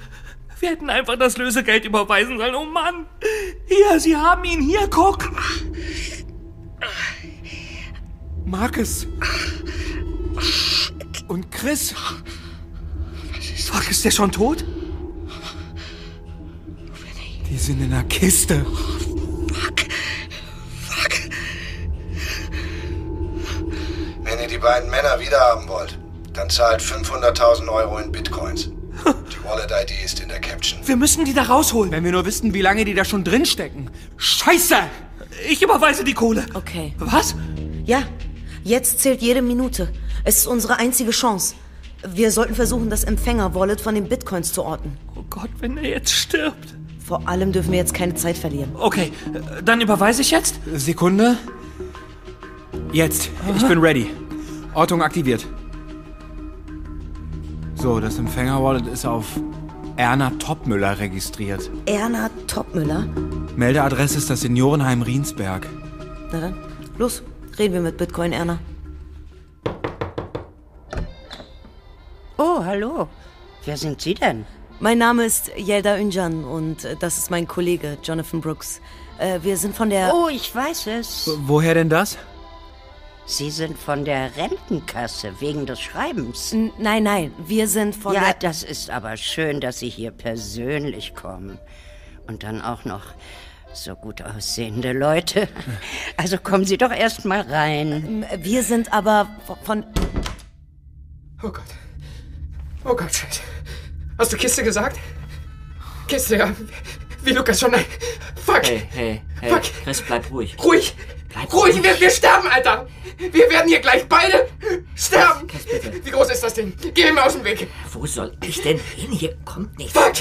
K: Wir hätten einfach das Lösegeld überweisen sollen. Oh Mann. Hier, Sie haben ihn. Hier, guck. Marcus. Und Chris. Fuck, ist der schon tot? Die sind in der Kiste.
O: Wenn ihr die beiden Männer wiederhaben dann zahlt 500.000 Euro in Bitcoins. Die Wallet-ID ist in der Caption.
K: Wir müssen die da rausholen.
F: Wenn wir nur wüssten, wie lange die da schon drinstecken. Scheiße!
K: Ich überweise die Kohle.
A: Okay.
K: Was?
A: Ja, jetzt zählt jede Minute. Es ist unsere einzige Chance. Wir sollten versuchen, das Empfänger-Wallet von den Bitcoins zu orten.
K: Oh Gott, wenn er jetzt stirbt.
A: Vor allem dürfen wir jetzt keine Zeit verlieren.
K: Okay, dann überweise ich jetzt.
F: Sekunde. Jetzt. Ich bin ready. Ortung aktiviert. So, das Empfänger-Wallet ist auf Erna Topmüller registriert.
A: Erna Topmüller?
F: Meldeadresse ist das Seniorenheim Riensberg.
A: Na dann, los, reden wir mit Bitcoin, Erna.
R: Oh, hallo. Wer sind Sie denn?
A: Mein Name ist Yelda Ünjan und äh, das ist mein Kollege Jonathan Brooks. Äh, wir sind von der...
R: Oh, ich weiß es.
F: Woher denn das?
R: Sie sind von der Rentenkasse wegen des Schreibens.
A: N nein, nein, wir sind von
R: ja,
A: der...
R: das ist aber schön, dass Sie hier persönlich kommen. Und dann auch noch so gut aussehende Leute. Also kommen Sie doch erst mal rein.
A: Wir sind aber von...
C: Oh Gott. Oh Gott, Scheiße. Hast du Kiste gesagt? Kiste, ja. Wie Lukas schon. Nein. Fuck.
E: Hey, hey, hey.
C: Fuck.
E: Chris, bleib ruhig.
C: Ruhig.
E: Bleib
C: ruhig.
E: ruhig.
C: Wir, wir sterben, Alter. Wir werden hier gleich beide sterben.
E: Chris, bitte.
C: Wie groß ist das Ding? Geh mir aus dem Weg.
E: Wo soll ich denn hin? Hier kommt nichts.
C: Fuck.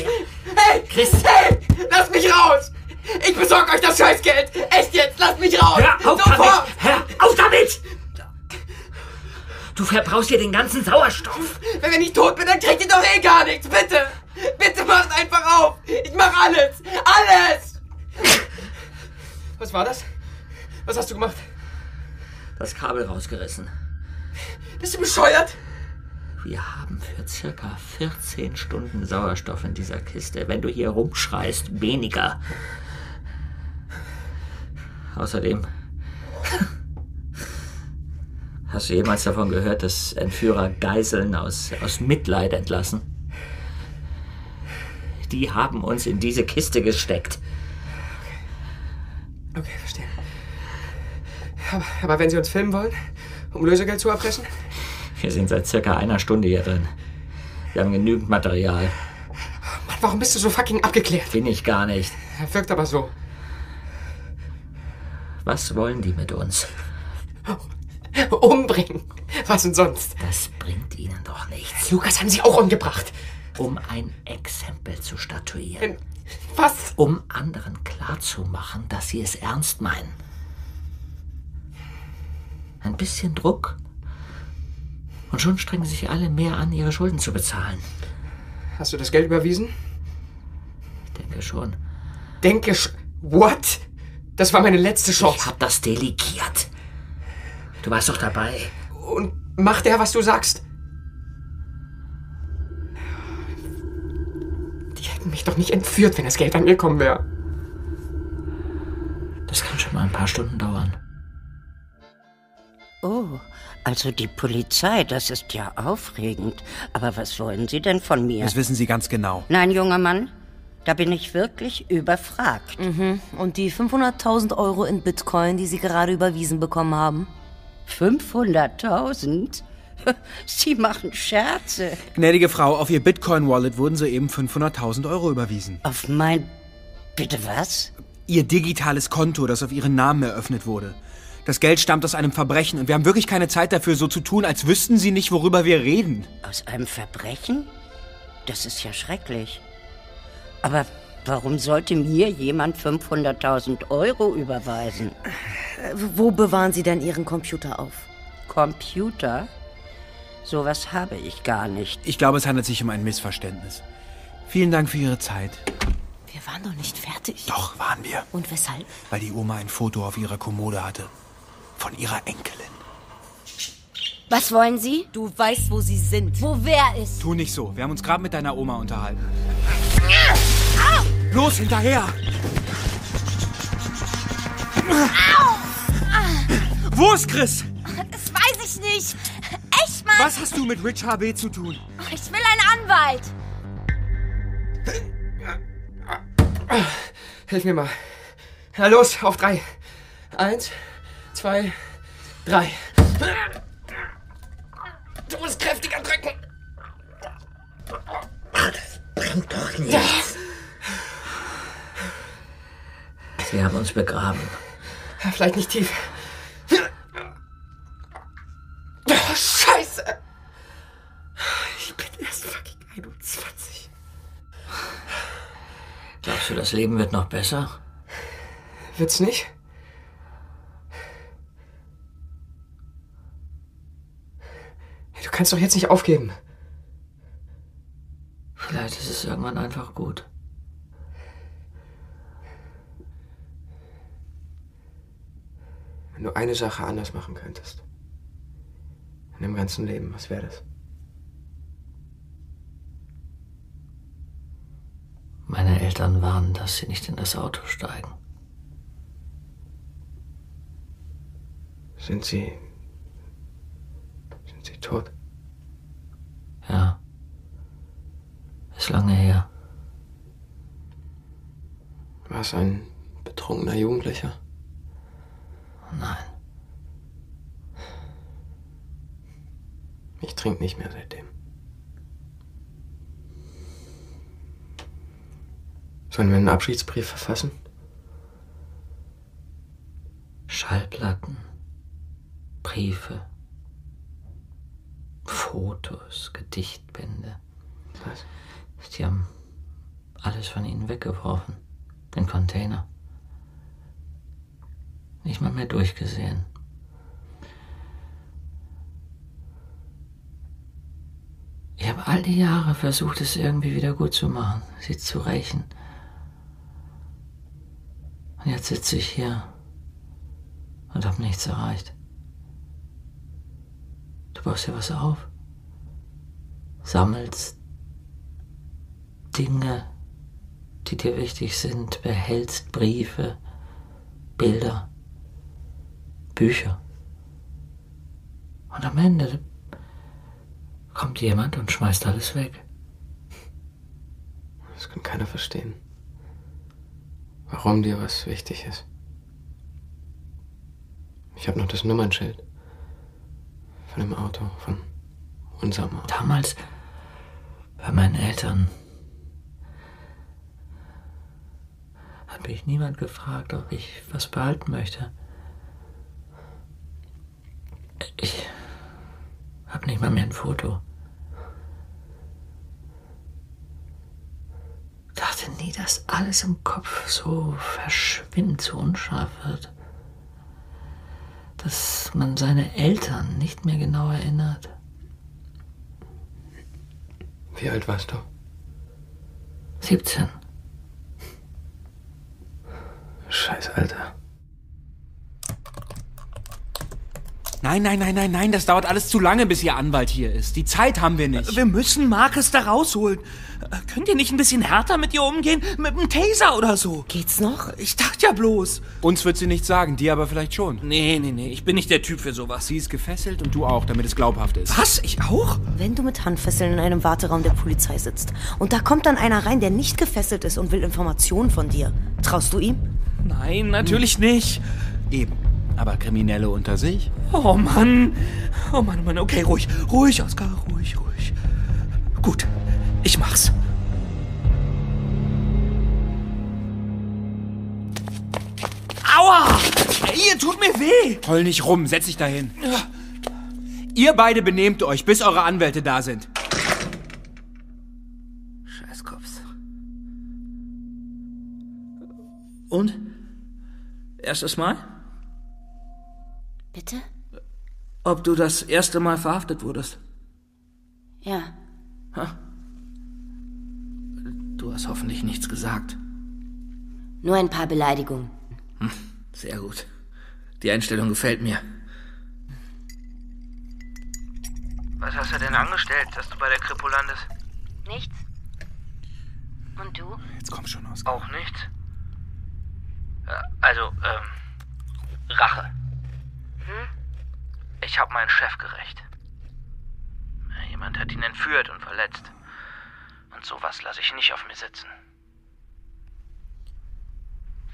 C: Hey.
E: Chris.
C: Hey. Lass mich raus. Ich besorge euch das Scheißgeld. Echt jetzt. Lasst mich raus.
E: Hör auf
C: Sofort.
E: damit. Hör auf damit. Du verbrauchst hier den ganzen Sauerstoff.
C: Wenn ich tot bin, dann kriegt ihr doch eh gar nichts. Bitte. Bitte macht einfach auf. Ich mach alles. Alles. Was war das? Was hast du gemacht?
E: Das Kabel rausgerissen.
C: Bist du bescheuert?
E: Wir haben für circa 14 Stunden Sauerstoff in dieser Kiste. Wenn du hier rumschreist, weniger. Außerdem. Hast du jemals davon gehört, dass Entführer Geiseln aus, aus Mitleid entlassen? Die haben uns in diese Kiste gesteckt.
C: Okay, verstehe. Aber, wenn Sie uns filmen wollen, um Lösegeld zu erpressen?
E: Wir sind seit circa einer Stunde hier drin. Wir haben genügend Material.
C: Mann, warum bist du so fucking abgeklärt?
E: Bin ich gar nicht.
C: Wirkt aber so.
E: Was wollen die mit uns?
C: Umbringen. Was denn sonst?
E: Das bringt ihnen doch nichts.
C: Lukas haben sie auch umgebracht.
E: Um ein Exempel zu statuieren. Was? Um anderen klarzumachen, dass sie es ernst meinen. Ein bisschen Druck. Und schon strengen sich alle mehr an, ihre Schulden zu bezahlen.
C: Hast du das Geld überwiesen?
E: Ich denke schon.
C: Denke sch... What? Das war meine letzte Chance.
E: Ich hab das delegiert. Du warst doch dabei.
C: Und macht er, was du sagst? Die hätten mich doch nicht entführt, wenn das Geld an mir kommen wäre.
E: Das kann schon mal ein paar Stunden dauern.
R: Oh, also die Polizei, das ist ja aufregend. Aber was wollen Sie denn von mir?
F: Das wissen Sie ganz genau.
R: Nein, junger Mann, da bin ich wirklich überfragt.
A: Mhm. Und die 500.000 Euro in Bitcoin, die Sie gerade überwiesen bekommen haben?
R: 500.000? Sie machen Scherze.
F: Gnädige Frau, auf Ihr Bitcoin-Wallet wurden soeben 500.000 Euro überwiesen.
R: Auf mein... Bitte was?
F: Ihr digitales Konto, das auf Ihren Namen eröffnet wurde. Das Geld stammt aus einem Verbrechen und wir haben wirklich keine Zeit dafür, so zu tun, als wüssten Sie nicht, worüber wir reden.
R: Aus einem Verbrechen? Das ist ja schrecklich. Aber warum sollte mir jemand 500.000 Euro überweisen?
A: Äh, Wo bewahren Sie denn Ihren Computer auf?
R: Computer? Sowas habe ich gar nicht.
F: Ich glaube, es handelt sich um ein Missverständnis. Vielen Dank für Ihre Zeit.
A: Wir waren doch nicht fertig.
F: Doch, waren wir.
A: Und weshalb?
F: Weil die Oma ein Foto auf ihrer Kommode hatte. Von ihrer Enkelin.
N: Was wollen Sie?
A: Du weißt, wo sie sind.
N: Wo wer ist?
F: Tu nicht so. Wir haben uns gerade mit deiner Oma unterhalten. Los, hinterher! Wo ist Chris?
N: Das weiß ich nicht. Echt, Mann?
F: Was hast du mit Rich HB zu tun?
N: Ich will einen Anwalt.
C: Hilf mir mal. Na los, auf drei. Eins, zwei, drei. Du musst kräftiger drücken.
E: Bringt doch nichts. Sie haben uns begraben.
C: Vielleicht nicht tief. Oh, Scheiße. Ich bin erst fucking 21.
E: Glaubst du, das Leben wird noch besser?
C: Wird's nicht? Du kannst doch jetzt nicht aufgeben.
E: Vielleicht ist es irgendwann einfach gut.
C: Wenn du eine Sache anders machen könntest. In dem ganzen Leben, was wäre das?
E: Meine Eltern warnen, dass sie nicht in das Auto steigen.
C: Sind sie. Tot?
E: Ja. Ist lange her.
C: War es ein betrunkener Jugendlicher?
E: Nein.
C: Ich trinke nicht mehr seitdem. Sollen wir einen Abschiedsbrief verfassen?
E: Schallplatten, Briefe, Fotos, Gedichtbände.
C: Was?
E: Die haben alles von ihnen weggeworfen. Den Container. Nicht mal mehr durchgesehen. Ich habe all die Jahre versucht, es irgendwie wieder gut zu machen, sie zu rächen. Und jetzt sitze ich hier und habe nichts erreicht. Du baust dir was auf, sammelst Dinge, die dir wichtig sind, behältst Briefe, Bilder, Bücher. Und am Ende kommt jemand und schmeißt alles weg.
C: Das kann keiner verstehen. Warum dir was wichtig ist. Ich habe noch das Nummernschild. Von dem Auto, von unserem Auto.
E: Damals bei meinen Eltern hat mich niemand gefragt, ob ich was behalten möchte. Ich habe nicht mal mehr ein Foto. Dachte nie, dass
M: alles im Kopf so verschwindend so unscharf wird. Dass man seine Eltern nicht mehr genau erinnert.
C: Wie alt warst du?
M: 17.
C: Scheiß Alter.
F: Nein, nein, nein, nein, nein, das dauert alles zu lange, bis Ihr Anwalt hier ist. Die Zeit haben wir nicht.
K: Wir müssen Marcus da rausholen. Äh, Könnt ihr nicht ein bisschen härter mit ihr umgehen? Mit einem Taser oder so?
A: Geht's noch?
K: Ich dachte ja bloß.
F: Uns wird sie nichts sagen, dir aber vielleicht schon.
K: Nee, nee, nee, ich bin nicht der Typ für sowas.
F: Sie ist gefesselt und du auch, damit es glaubhaft ist.
K: Was? Ich auch?
A: Wenn du mit Handfesseln in einem Warteraum der Polizei sitzt und da kommt dann einer rein, der nicht gefesselt ist und will Informationen von dir, traust du ihm?
K: Nein, natürlich nicht.
F: Eben. Aber Kriminelle unter sich?
K: Oh Mann. Oh Mann, oh Mann. Okay, ruhig. Ruhig, Oskar. Ruhig, ruhig. Gut. Ich mach's. Aua! Ihr tut mir weh!
F: Heul nicht rum, setz dich dahin. Ihr beide benehmt euch, bis eure Anwälte da sind.
K: Scheißkopf. Und? Erstes Mal?
N: Bitte?
K: Ob du das erste Mal verhaftet wurdest?
N: Ja.
K: Ha? Du hast hoffentlich nichts gesagt.
N: Nur ein paar Beleidigungen.
K: Hm, sehr gut. Die Einstellung gefällt mir.
L: Was hast du denn angestellt, dass du bei der Kripo landest?
N: Nichts. Und du?
F: Jetzt komm schon aus.
L: Auch nichts. Ja, Also, ähm, Rache.
N: Hm?
L: Ich hab meinen Chef gerecht. Jemand hat ihn entführt und verletzt. Und sowas lasse ich nicht auf mir sitzen.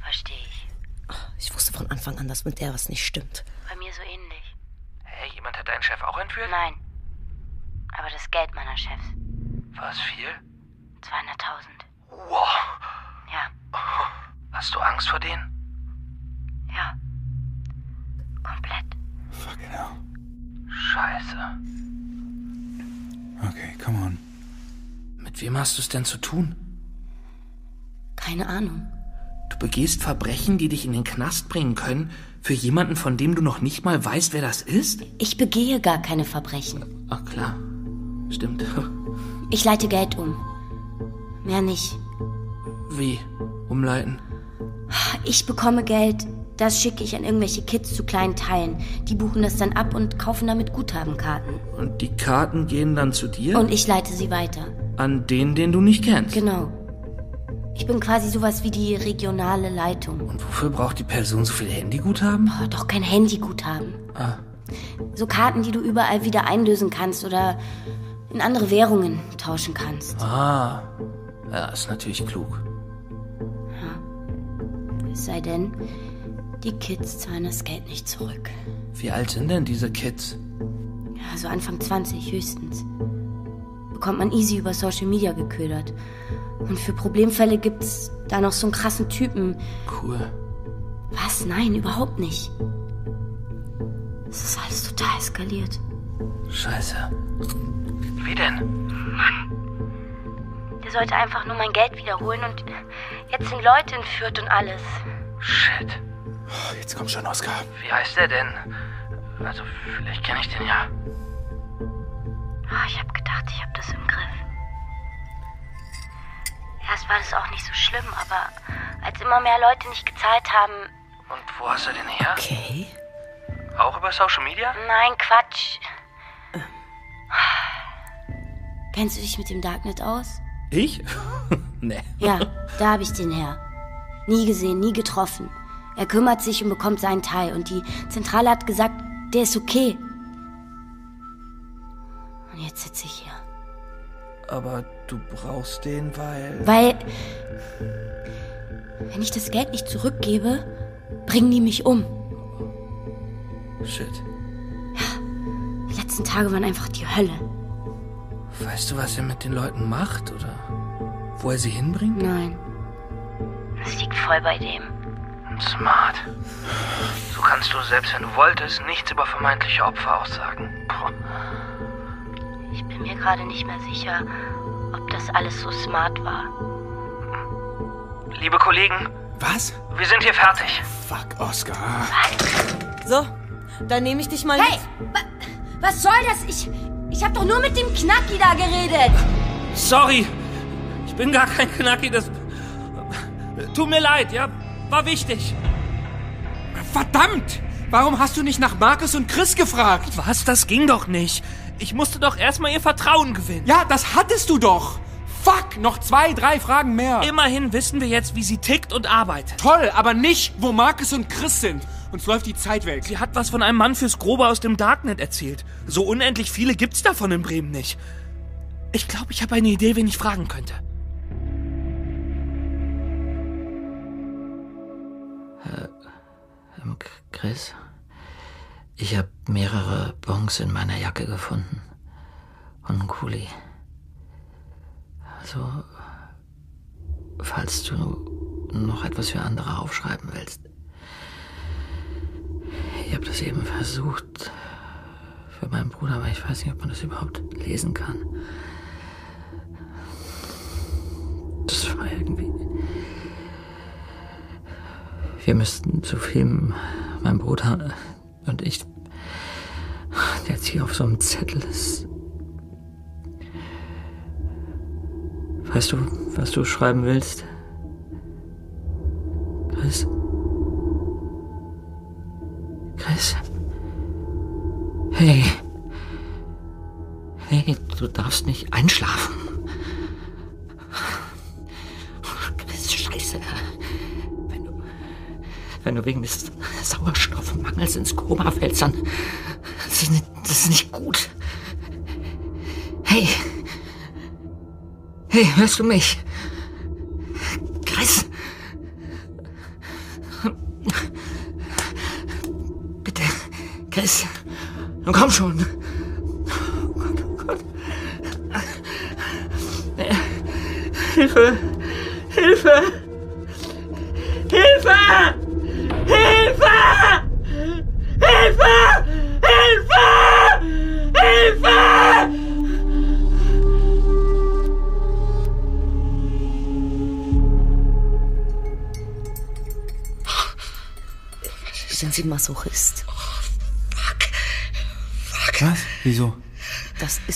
N: Verstehe ich.
A: Ich wusste von Anfang an, dass mit der was nicht stimmt.
N: Bei mir so ähnlich.
L: Hey, jemand hat deinen Chef auch entführt?
N: Nein. Aber das Geld meiner Chefs.
L: Was viel?
N: 200.000.
L: Wow.
N: Ja.
L: Hast du Angst vor denen?
N: Ja. Komplett.
F: Fucking hell.
L: Scheiße.
F: Okay, come on.
K: Mit wem hast du es denn zu tun?
A: Keine Ahnung.
K: Du begehst Verbrechen, die dich in den Knast bringen können, für jemanden, von dem du noch nicht mal weißt, wer das ist?
N: Ich begehe gar keine Verbrechen.
K: Ach klar. Stimmt.
N: Ich leite Geld um. Mehr nicht.
K: Wie? Umleiten?
N: Ich bekomme Geld, das schicke ich an irgendwelche Kids zu kleinen Teilen. Die buchen das dann ab und kaufen damit Guthabenkarten.
K: Und die Karten gehen dann zu dir?
N: Und ich leite sie weiter.
K: An den, den du nicht kennst?
N: Genau. Ich bin quasi sowas wie die regionale Leitung.
K: Und wofür braucht die Person so viel Handyguthaben?
N: Oh, doch kein Handyguthaben.
K: Ah.
N: So Karten, die du überall wieder einlösen kannst oder in andere Währungen tauschen kannst.
K: Ah. Ja, ist natürlich klug.
N: Es sei denn, die Kids zahlen das Geld nicht zurück.
K: Wie alt sind denn diese Kids?
N: Ja, so Anfang 20 höchstens. Bekommt man easy über Social Media geködert. Und für Problemfälle gibt's da noch so einen krassen Typen.
K: Cool.
N: Was? Nein, überhaupt nicht. Es ist alles total eskaliert.
K: Scheiße.
L: Wie denn?
N: Der sollte einfach nur mein Geld wiederholen und jetzt sind Leute entführt und alles.
L: Shit.
F: Jetzt komm schon, Oskar.
L: Wie heißt der denn? Also, vielleicht kenne ich den ja.
N: Ah, Ich hab gedacht, ich hab das im Griff. Erst war das auch nicht so schlimm, aber als immer mehr Leute nicht gezahlt haben.
L: Und wo hast du den her?
A: Okay.
L: Auch über Social Media?
N: Nein, Quatsch. Kennst du dich mit dem Darknet aus?
K: Ich? nee.
N: Ja, da habe ich den her. Nie gesehen, nie getroffen. Er kümmert sich und bekommt seinen Teil. Und die Zentrale hat gesagt, der ist okay. Und jetzt sitze ich hier.
K: Aber du brauchst den, weil.
N: Weil, wenn ich das Geld nicht zurückgebe, bringen die mich um.
K: Shit.
N: Die letzten Tage waren einfach die Hölle.
K: Weißt du, was er mit den Leuten macht oder wo er sie hinbringt?
N: Nein. Das liegt voll bei dem.
L: Smart. So kannst du, selbst wenn du wolltest, nichts über vermeintliche Opfer aussagen. Puh.
N: Ich bin mir gerade nicht mehr sicher, ob das alles so smart war.
K: Liebe Kollegen,
F: Was?
K: wir sind hier fertig.
F: Fuck, Oscar.
A: So, dann nehme ich dich mal
N: Hey, wa was soll das? Ich, ich hab doch nur mit dem Knacki da geredet.
K: Sorry, ich bin gar kein Knacki, das... Tut mir leid, ja? War wichtig.
F: Verdammt! Warum hast du nicht nach Markus und Chris gefragt?
K: Was? Das ging doch nicht. Ich musste doch erstmal ihr Vertrauen gewinnen.
F: Ja, das hattest du doch. Fuck, noch zwei, drei Fragen mehr.
K: Immerhin wissen wir jetzt, wie sie tickt und arbeitet.
F: Toll, aber nicht, wo Markus und Chris sind. Uns läuft die Zeit weg.
K: Sie hat was von einem Mann fürs Grobe aus dem Darknet erzählt. So unendlich viele gibt's davon in Bremen nicht. Ich glaube, ich habe eine Idee, wen ich fragen könnte.
E: Chris, ich habe mehrere Bons in meiner Jacke gefunden. Und einen Kuli. Also, falls du noch etwas für andere aufschreiben willst. Ich habe das eben versucht für meinen Bruder, aber ich weiß nicht, ob man das überhaupt lesen kann. Das war irgendwie. Wir müssten zu filmen, mein Bruder und ich. Der jetzt hier auf so einem Zettel ist. Weißt du, was du schreiben willst? Chris? Chris? Hey. Hey, du darfst nicht einschlafen. Chris, scheiße. Wenn du, wegen des Sauerstoffmangels ins Koma fällst, dann. Das ist nicht, das ist nicht gut. Hey. Hey, hörst du mich?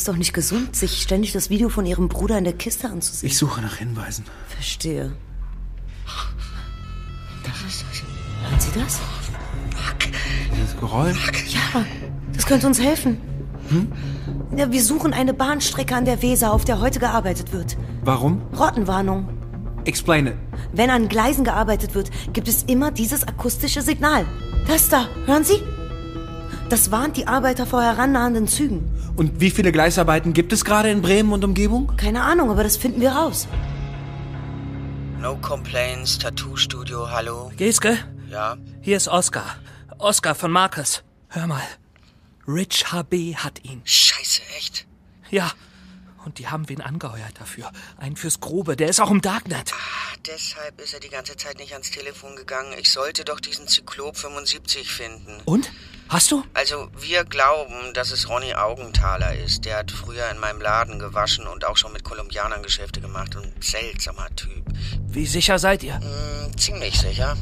A: Doch nicht gesund, sich ständig das Video von Ihrem Bruder in der Kiste anzusehen.
F: Ich suche nach Hinweisen.
A: Verstehe. Hören Sie das?
F: Dieses Geräusch?
A: Ja, das könnte uns helfen.
F: Hm?
A: Ja, wir suchen eine Bahnstrecke an der Weser, auf der heute gearbeitet wird.
F: Warum?
A: Rottenwarnung.
F: Explain it.
A: Wenn an Gleisen gearbeitet wird, gibt es immer dieses akustische Signal. Das da, hören Sie? Das warnt die Arbeiter vor herannahenden Zügen.
F: Und wie viele Gleisarbeiten gibt es gerade in Bremen und Umgebung?
A: Keine Ahnung, aber das finden wir raus.
L: No Complaints, Tattoo Studio, hallo.
K: Geske?
L: Ja?
K: Hier ist Oscar. Oscar von Marcus. Hör mal. Rich HB hat ihn.
L: Scheiße, echt?
K: Ja. Und die haben wen angeheuert dafür. Einen fürs Grobe. Der ist auch im Darknet.
L: Ah, deshalb ist er die ganze Zeit nicht ans Telefon gegangen. Ich sollte doch diesen Zyklop 75 finden.
K: Und? Hast du?
L: Also, wir glauben, dass es Ronny Augenthaler ist. Der hat früher in meinem Laden gewaschen und auch schon mit Kolumbianern Geschäfte gemacht. Ein seltsamer Typ.
K: Wie sicher seid ihr?
L: Hm, ziemlich sicher.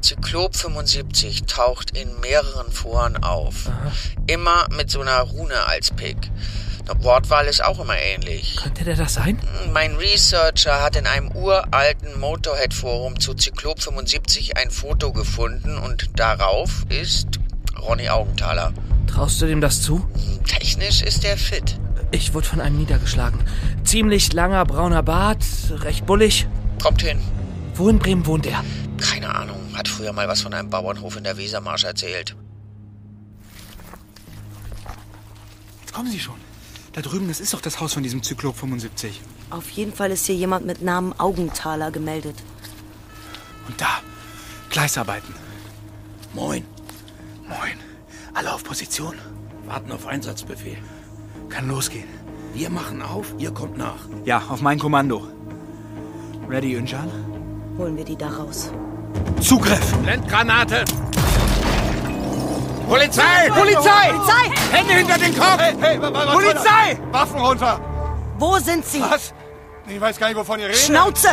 L: Zyklop 75 taucht in mehreren Foren auf.
K: Aha.
L: Immer mit so einer Rune als Pick. Die Wortwahl ist auch immer ähnlich.
K: Könnte der das sein?
L: Mein Researcher hat in einem uralten Motorhead-Forum zu Zyklop 75 ein Foto gefunden und darauf ist Ronny Augenthaler.
K: Traust du dem das zu?
L: Technisch ist er fit.
K: Ich wurde von einem niedergeschlagen. Ziemlich langer brauner Bart, recht bullig.
L: Kommt hin.
K: Wo in Bremen wohnt er?
L: Keine Ahnung. Hat früher mal was von einem Bauernhof in der Wesermarsch erzählt.
F: Jetzt kommen Sie schon. Da drüben, das ist doch das Haus von diesem Zyklop 75.
A: Auf jeden Fall ist hier jemand mit Namen Augenthaler gemeldet.
F: Und da, Gleisarbeiten.
S: Moin.
F: Moin. Alle auf Position.
S: Warten auf Einsatzbefehl.
F: Kann losgehen.
S: Wir machen auf, ihr kommt nach.
F: Ja, auf mein Kommando. Ready, Ünjan?
A: Holen wir die da raus.
F: Zugriff!
S: Blendgranate!
Q: Polizei!
A: Polizei! Polizei!
Q: Hände hinter den Kopf! Hey, hey, wa- wa- was
A: Polizei!
Q: Waffen runter!
A: Wo sind Sie?
Q: Was? Ich weiß gar nicht, wovon ihr redet.
A: Schnauze!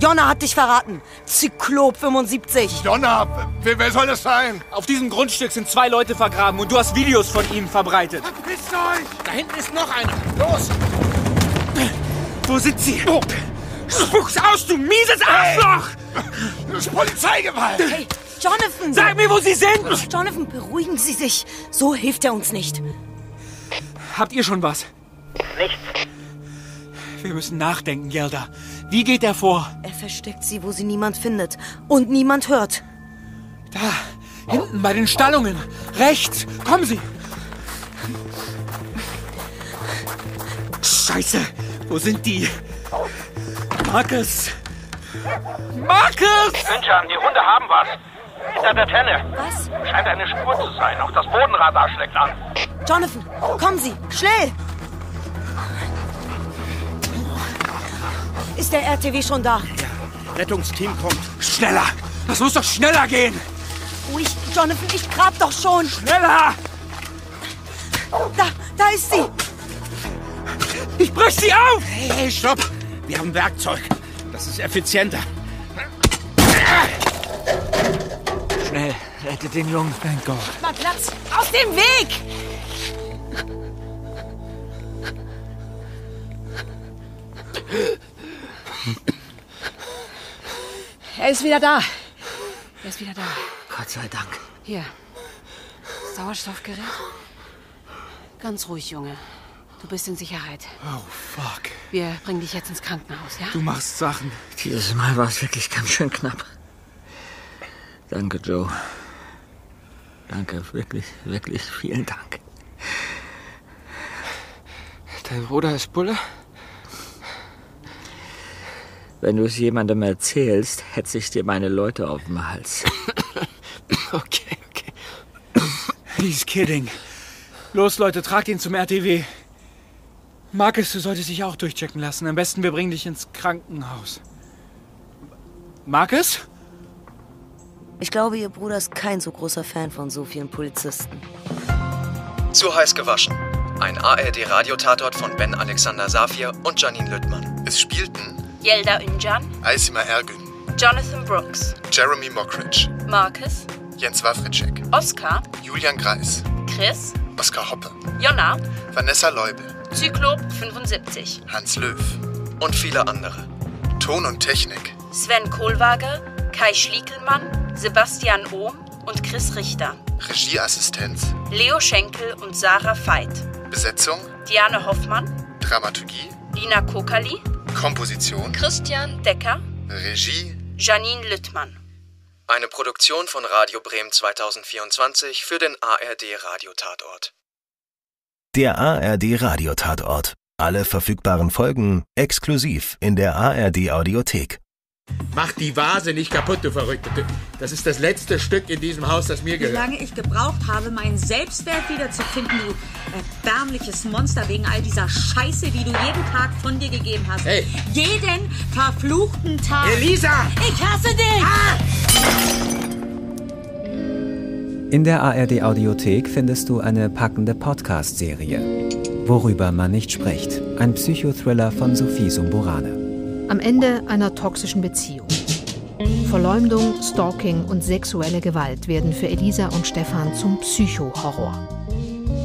A: Jonna hat dich verraten. Zyklop 75.
O: Jonna, wer, wer soll das sein?
F: Auf diesem Grundstück sind zwei Leute vergraben und du hast Videos von ihnen verbreitet.
S: Verpisst euch! Da hinten ist noch einer. Los!
F: Wo sind sie? Oh. Spuck's aus, du mieses Arschloch!
S: Das ist Polizeigewalt!
A: Hey, Jonathan!
F: Sag mir, wo sie sind!
A: Jonathan, beruhigen Sie sich. So hilft er uns nicht.
F: Habt ihr schon was?
G: Nichts.
F: Wir müssen nachdenken, Gelda. Wie geht er vor?
A: Er versteckt sie, wo sie niemand findet. Und niemand hört.
F: Da, hinten bei den Stallungen. Rechts. Kommen Sie. Scheiße. Wo sind die? Marcus. Marcus!
G: Günther, die Hunde haben was. Hinter der Tenne.
A: Was?
G: Scheint eine Spur zu sein. Auch das Bodenradar schlägt an.
A: Jonathan, kommen Sie. Schnell. Ist der RTW schon da?
S: Rettungsteam kommt.
F: Schneller! Das muss doch schneller gehen!
A: Ruhig, Jonathan, ich grab doch schon.
F: Schneller!
A: Da, da ist sie.
F: Ich brech sie auf!
S: Hey, hey, stopp! Wir haben Werkzeug. Das ist effizienter.
F: Schnell, rettet den Jungen. Thank God.
A: Mal Platz. Aus dem Weg!
I: Er ist wieder da. Er ist wieder da.
E: Gott sei Dank.
I: Hier. Sauerstoffgerät. Ganz ruhig, Junge. Du bist in Sicherheit.
F: Oh, fuck.
I: Wir bringen dich jetzt ins Krankenhaus, ja?
F: Du machst Sachen.
E: Dieses Mal war es wirklich ganz schön knapp. Danke, Joe. Danke, wirklich, wirklich vielen Dank.
F: Dein Bruder ist Bulle?
E: Wenn du es jemandem erzählst, hetze ich dir meine Leute auf den Hals.
F: Okay, okay. He's kidding. Los, Leute, tragt ihn zum RTW. Marcus, du solltest dich auch durchchecken lassen. Am besten, wir bringen dich ins Krankenhaus. Marcus?
A: Ich glaube, Ihr Bruder ist kein so großer Fan von so vielen Polizisten.
H: Zu heiß gewaschen. Ein ARD-Radiotatort von Ben Alexander Safir und Janine Lüttmann. Es spielten
J: Yelda Üncan,
O: Aysima Ergün,
J: Jonathan Brooks,
O: Jeremy Mockridge,
J: Marcus,
O: Jens Wawritschek,
J: Oskar,
O: Julian Greis,
J: Chris,
O: Oskar Hoppe,
J: Jonna,
O: Vanessa Leubel,
J: Zyklop 75,
O: Hans Löw,
H: und viele andere.
O: Ton und Technik,
J: Sven Kohlwager, Kai Schliekelmann, Sebastian Ohm und Chris Richter.
O: Regieassistenz,
J: Leo Schenkel und Sarah Veit.
O: Besetzung,
J: Diane Hoffmann,
O: Dramaturgie,
J: Lina Kokali,
O: Komposition,
J: Christian Decker,
O: Regie,
J: Janine Lüttmann.
H: Eine Produktion von Radio Bremen 2024 für den ARD Radiotatort.
B: Der ARD Radiotatort. Alle verfügbaren Folgen exklusiv in der ARD Audiothek.
S: Mach die Vase nicht kaputt, du Verrückte. Das ist das letzte Stück in diesem Haus, das mir
T: Wie
S: gehört.
T: lange ich gebraucht habe, meinen Selbstwert wiederzufinden, du erbärmliches Monster, wegen all dieser Scheiße, die du jeden Tag von dir gegeben hast.
S: Hey.
T: Jeden verfluchten Tag.
S: Elisa!
T: Ich hasse dich!
U: In der ARD Audiothek findest du eine packende Podcast-Serie. Worüber man nicht spricht. Ein Psychothriller von Sophie Sumborane.
V: Am Ende einer toxischen Beziehung. Verleumdung, Stalking und sexuelle Gewalt werden für Elisa und Stefan zum Psycho-Horror.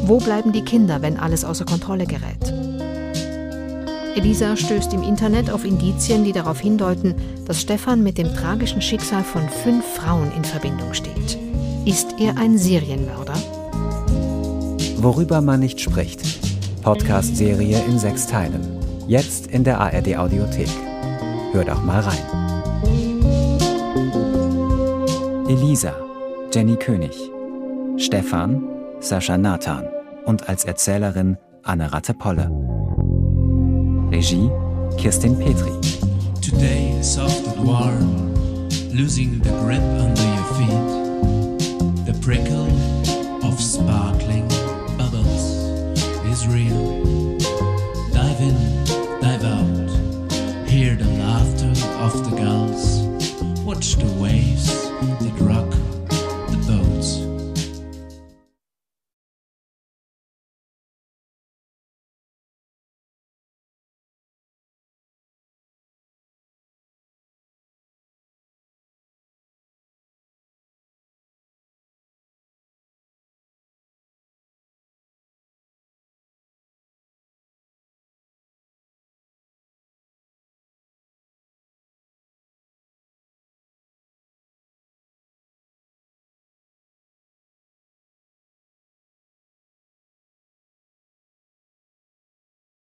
V: Wo bleiben die Kinder, wenn alles außer Kontrolle gerät? Elisa stößt im Internet auf Indizien, die darauf hindeuten, dass Stefan mit dem tragischen Schicksal von fünf Frauen in Verbindung steht. Ist er ein Serienmörder?
U: Worüber man nicht spricht. Podcast-Serie in sechs Teilen. Jetzt in der ARD Audiothek. Hör doch mal rein. Elisa, Jenny König. Stefan, Sascha Nathan. Und als Erzählerin Anne Rattepolle. Regie Kirstin Petri.
W: Today, soft and warm, losing the grip under your feet. The prickle of sparkling bubbles is real. Dive in, of the gulls. Watch the waves that rock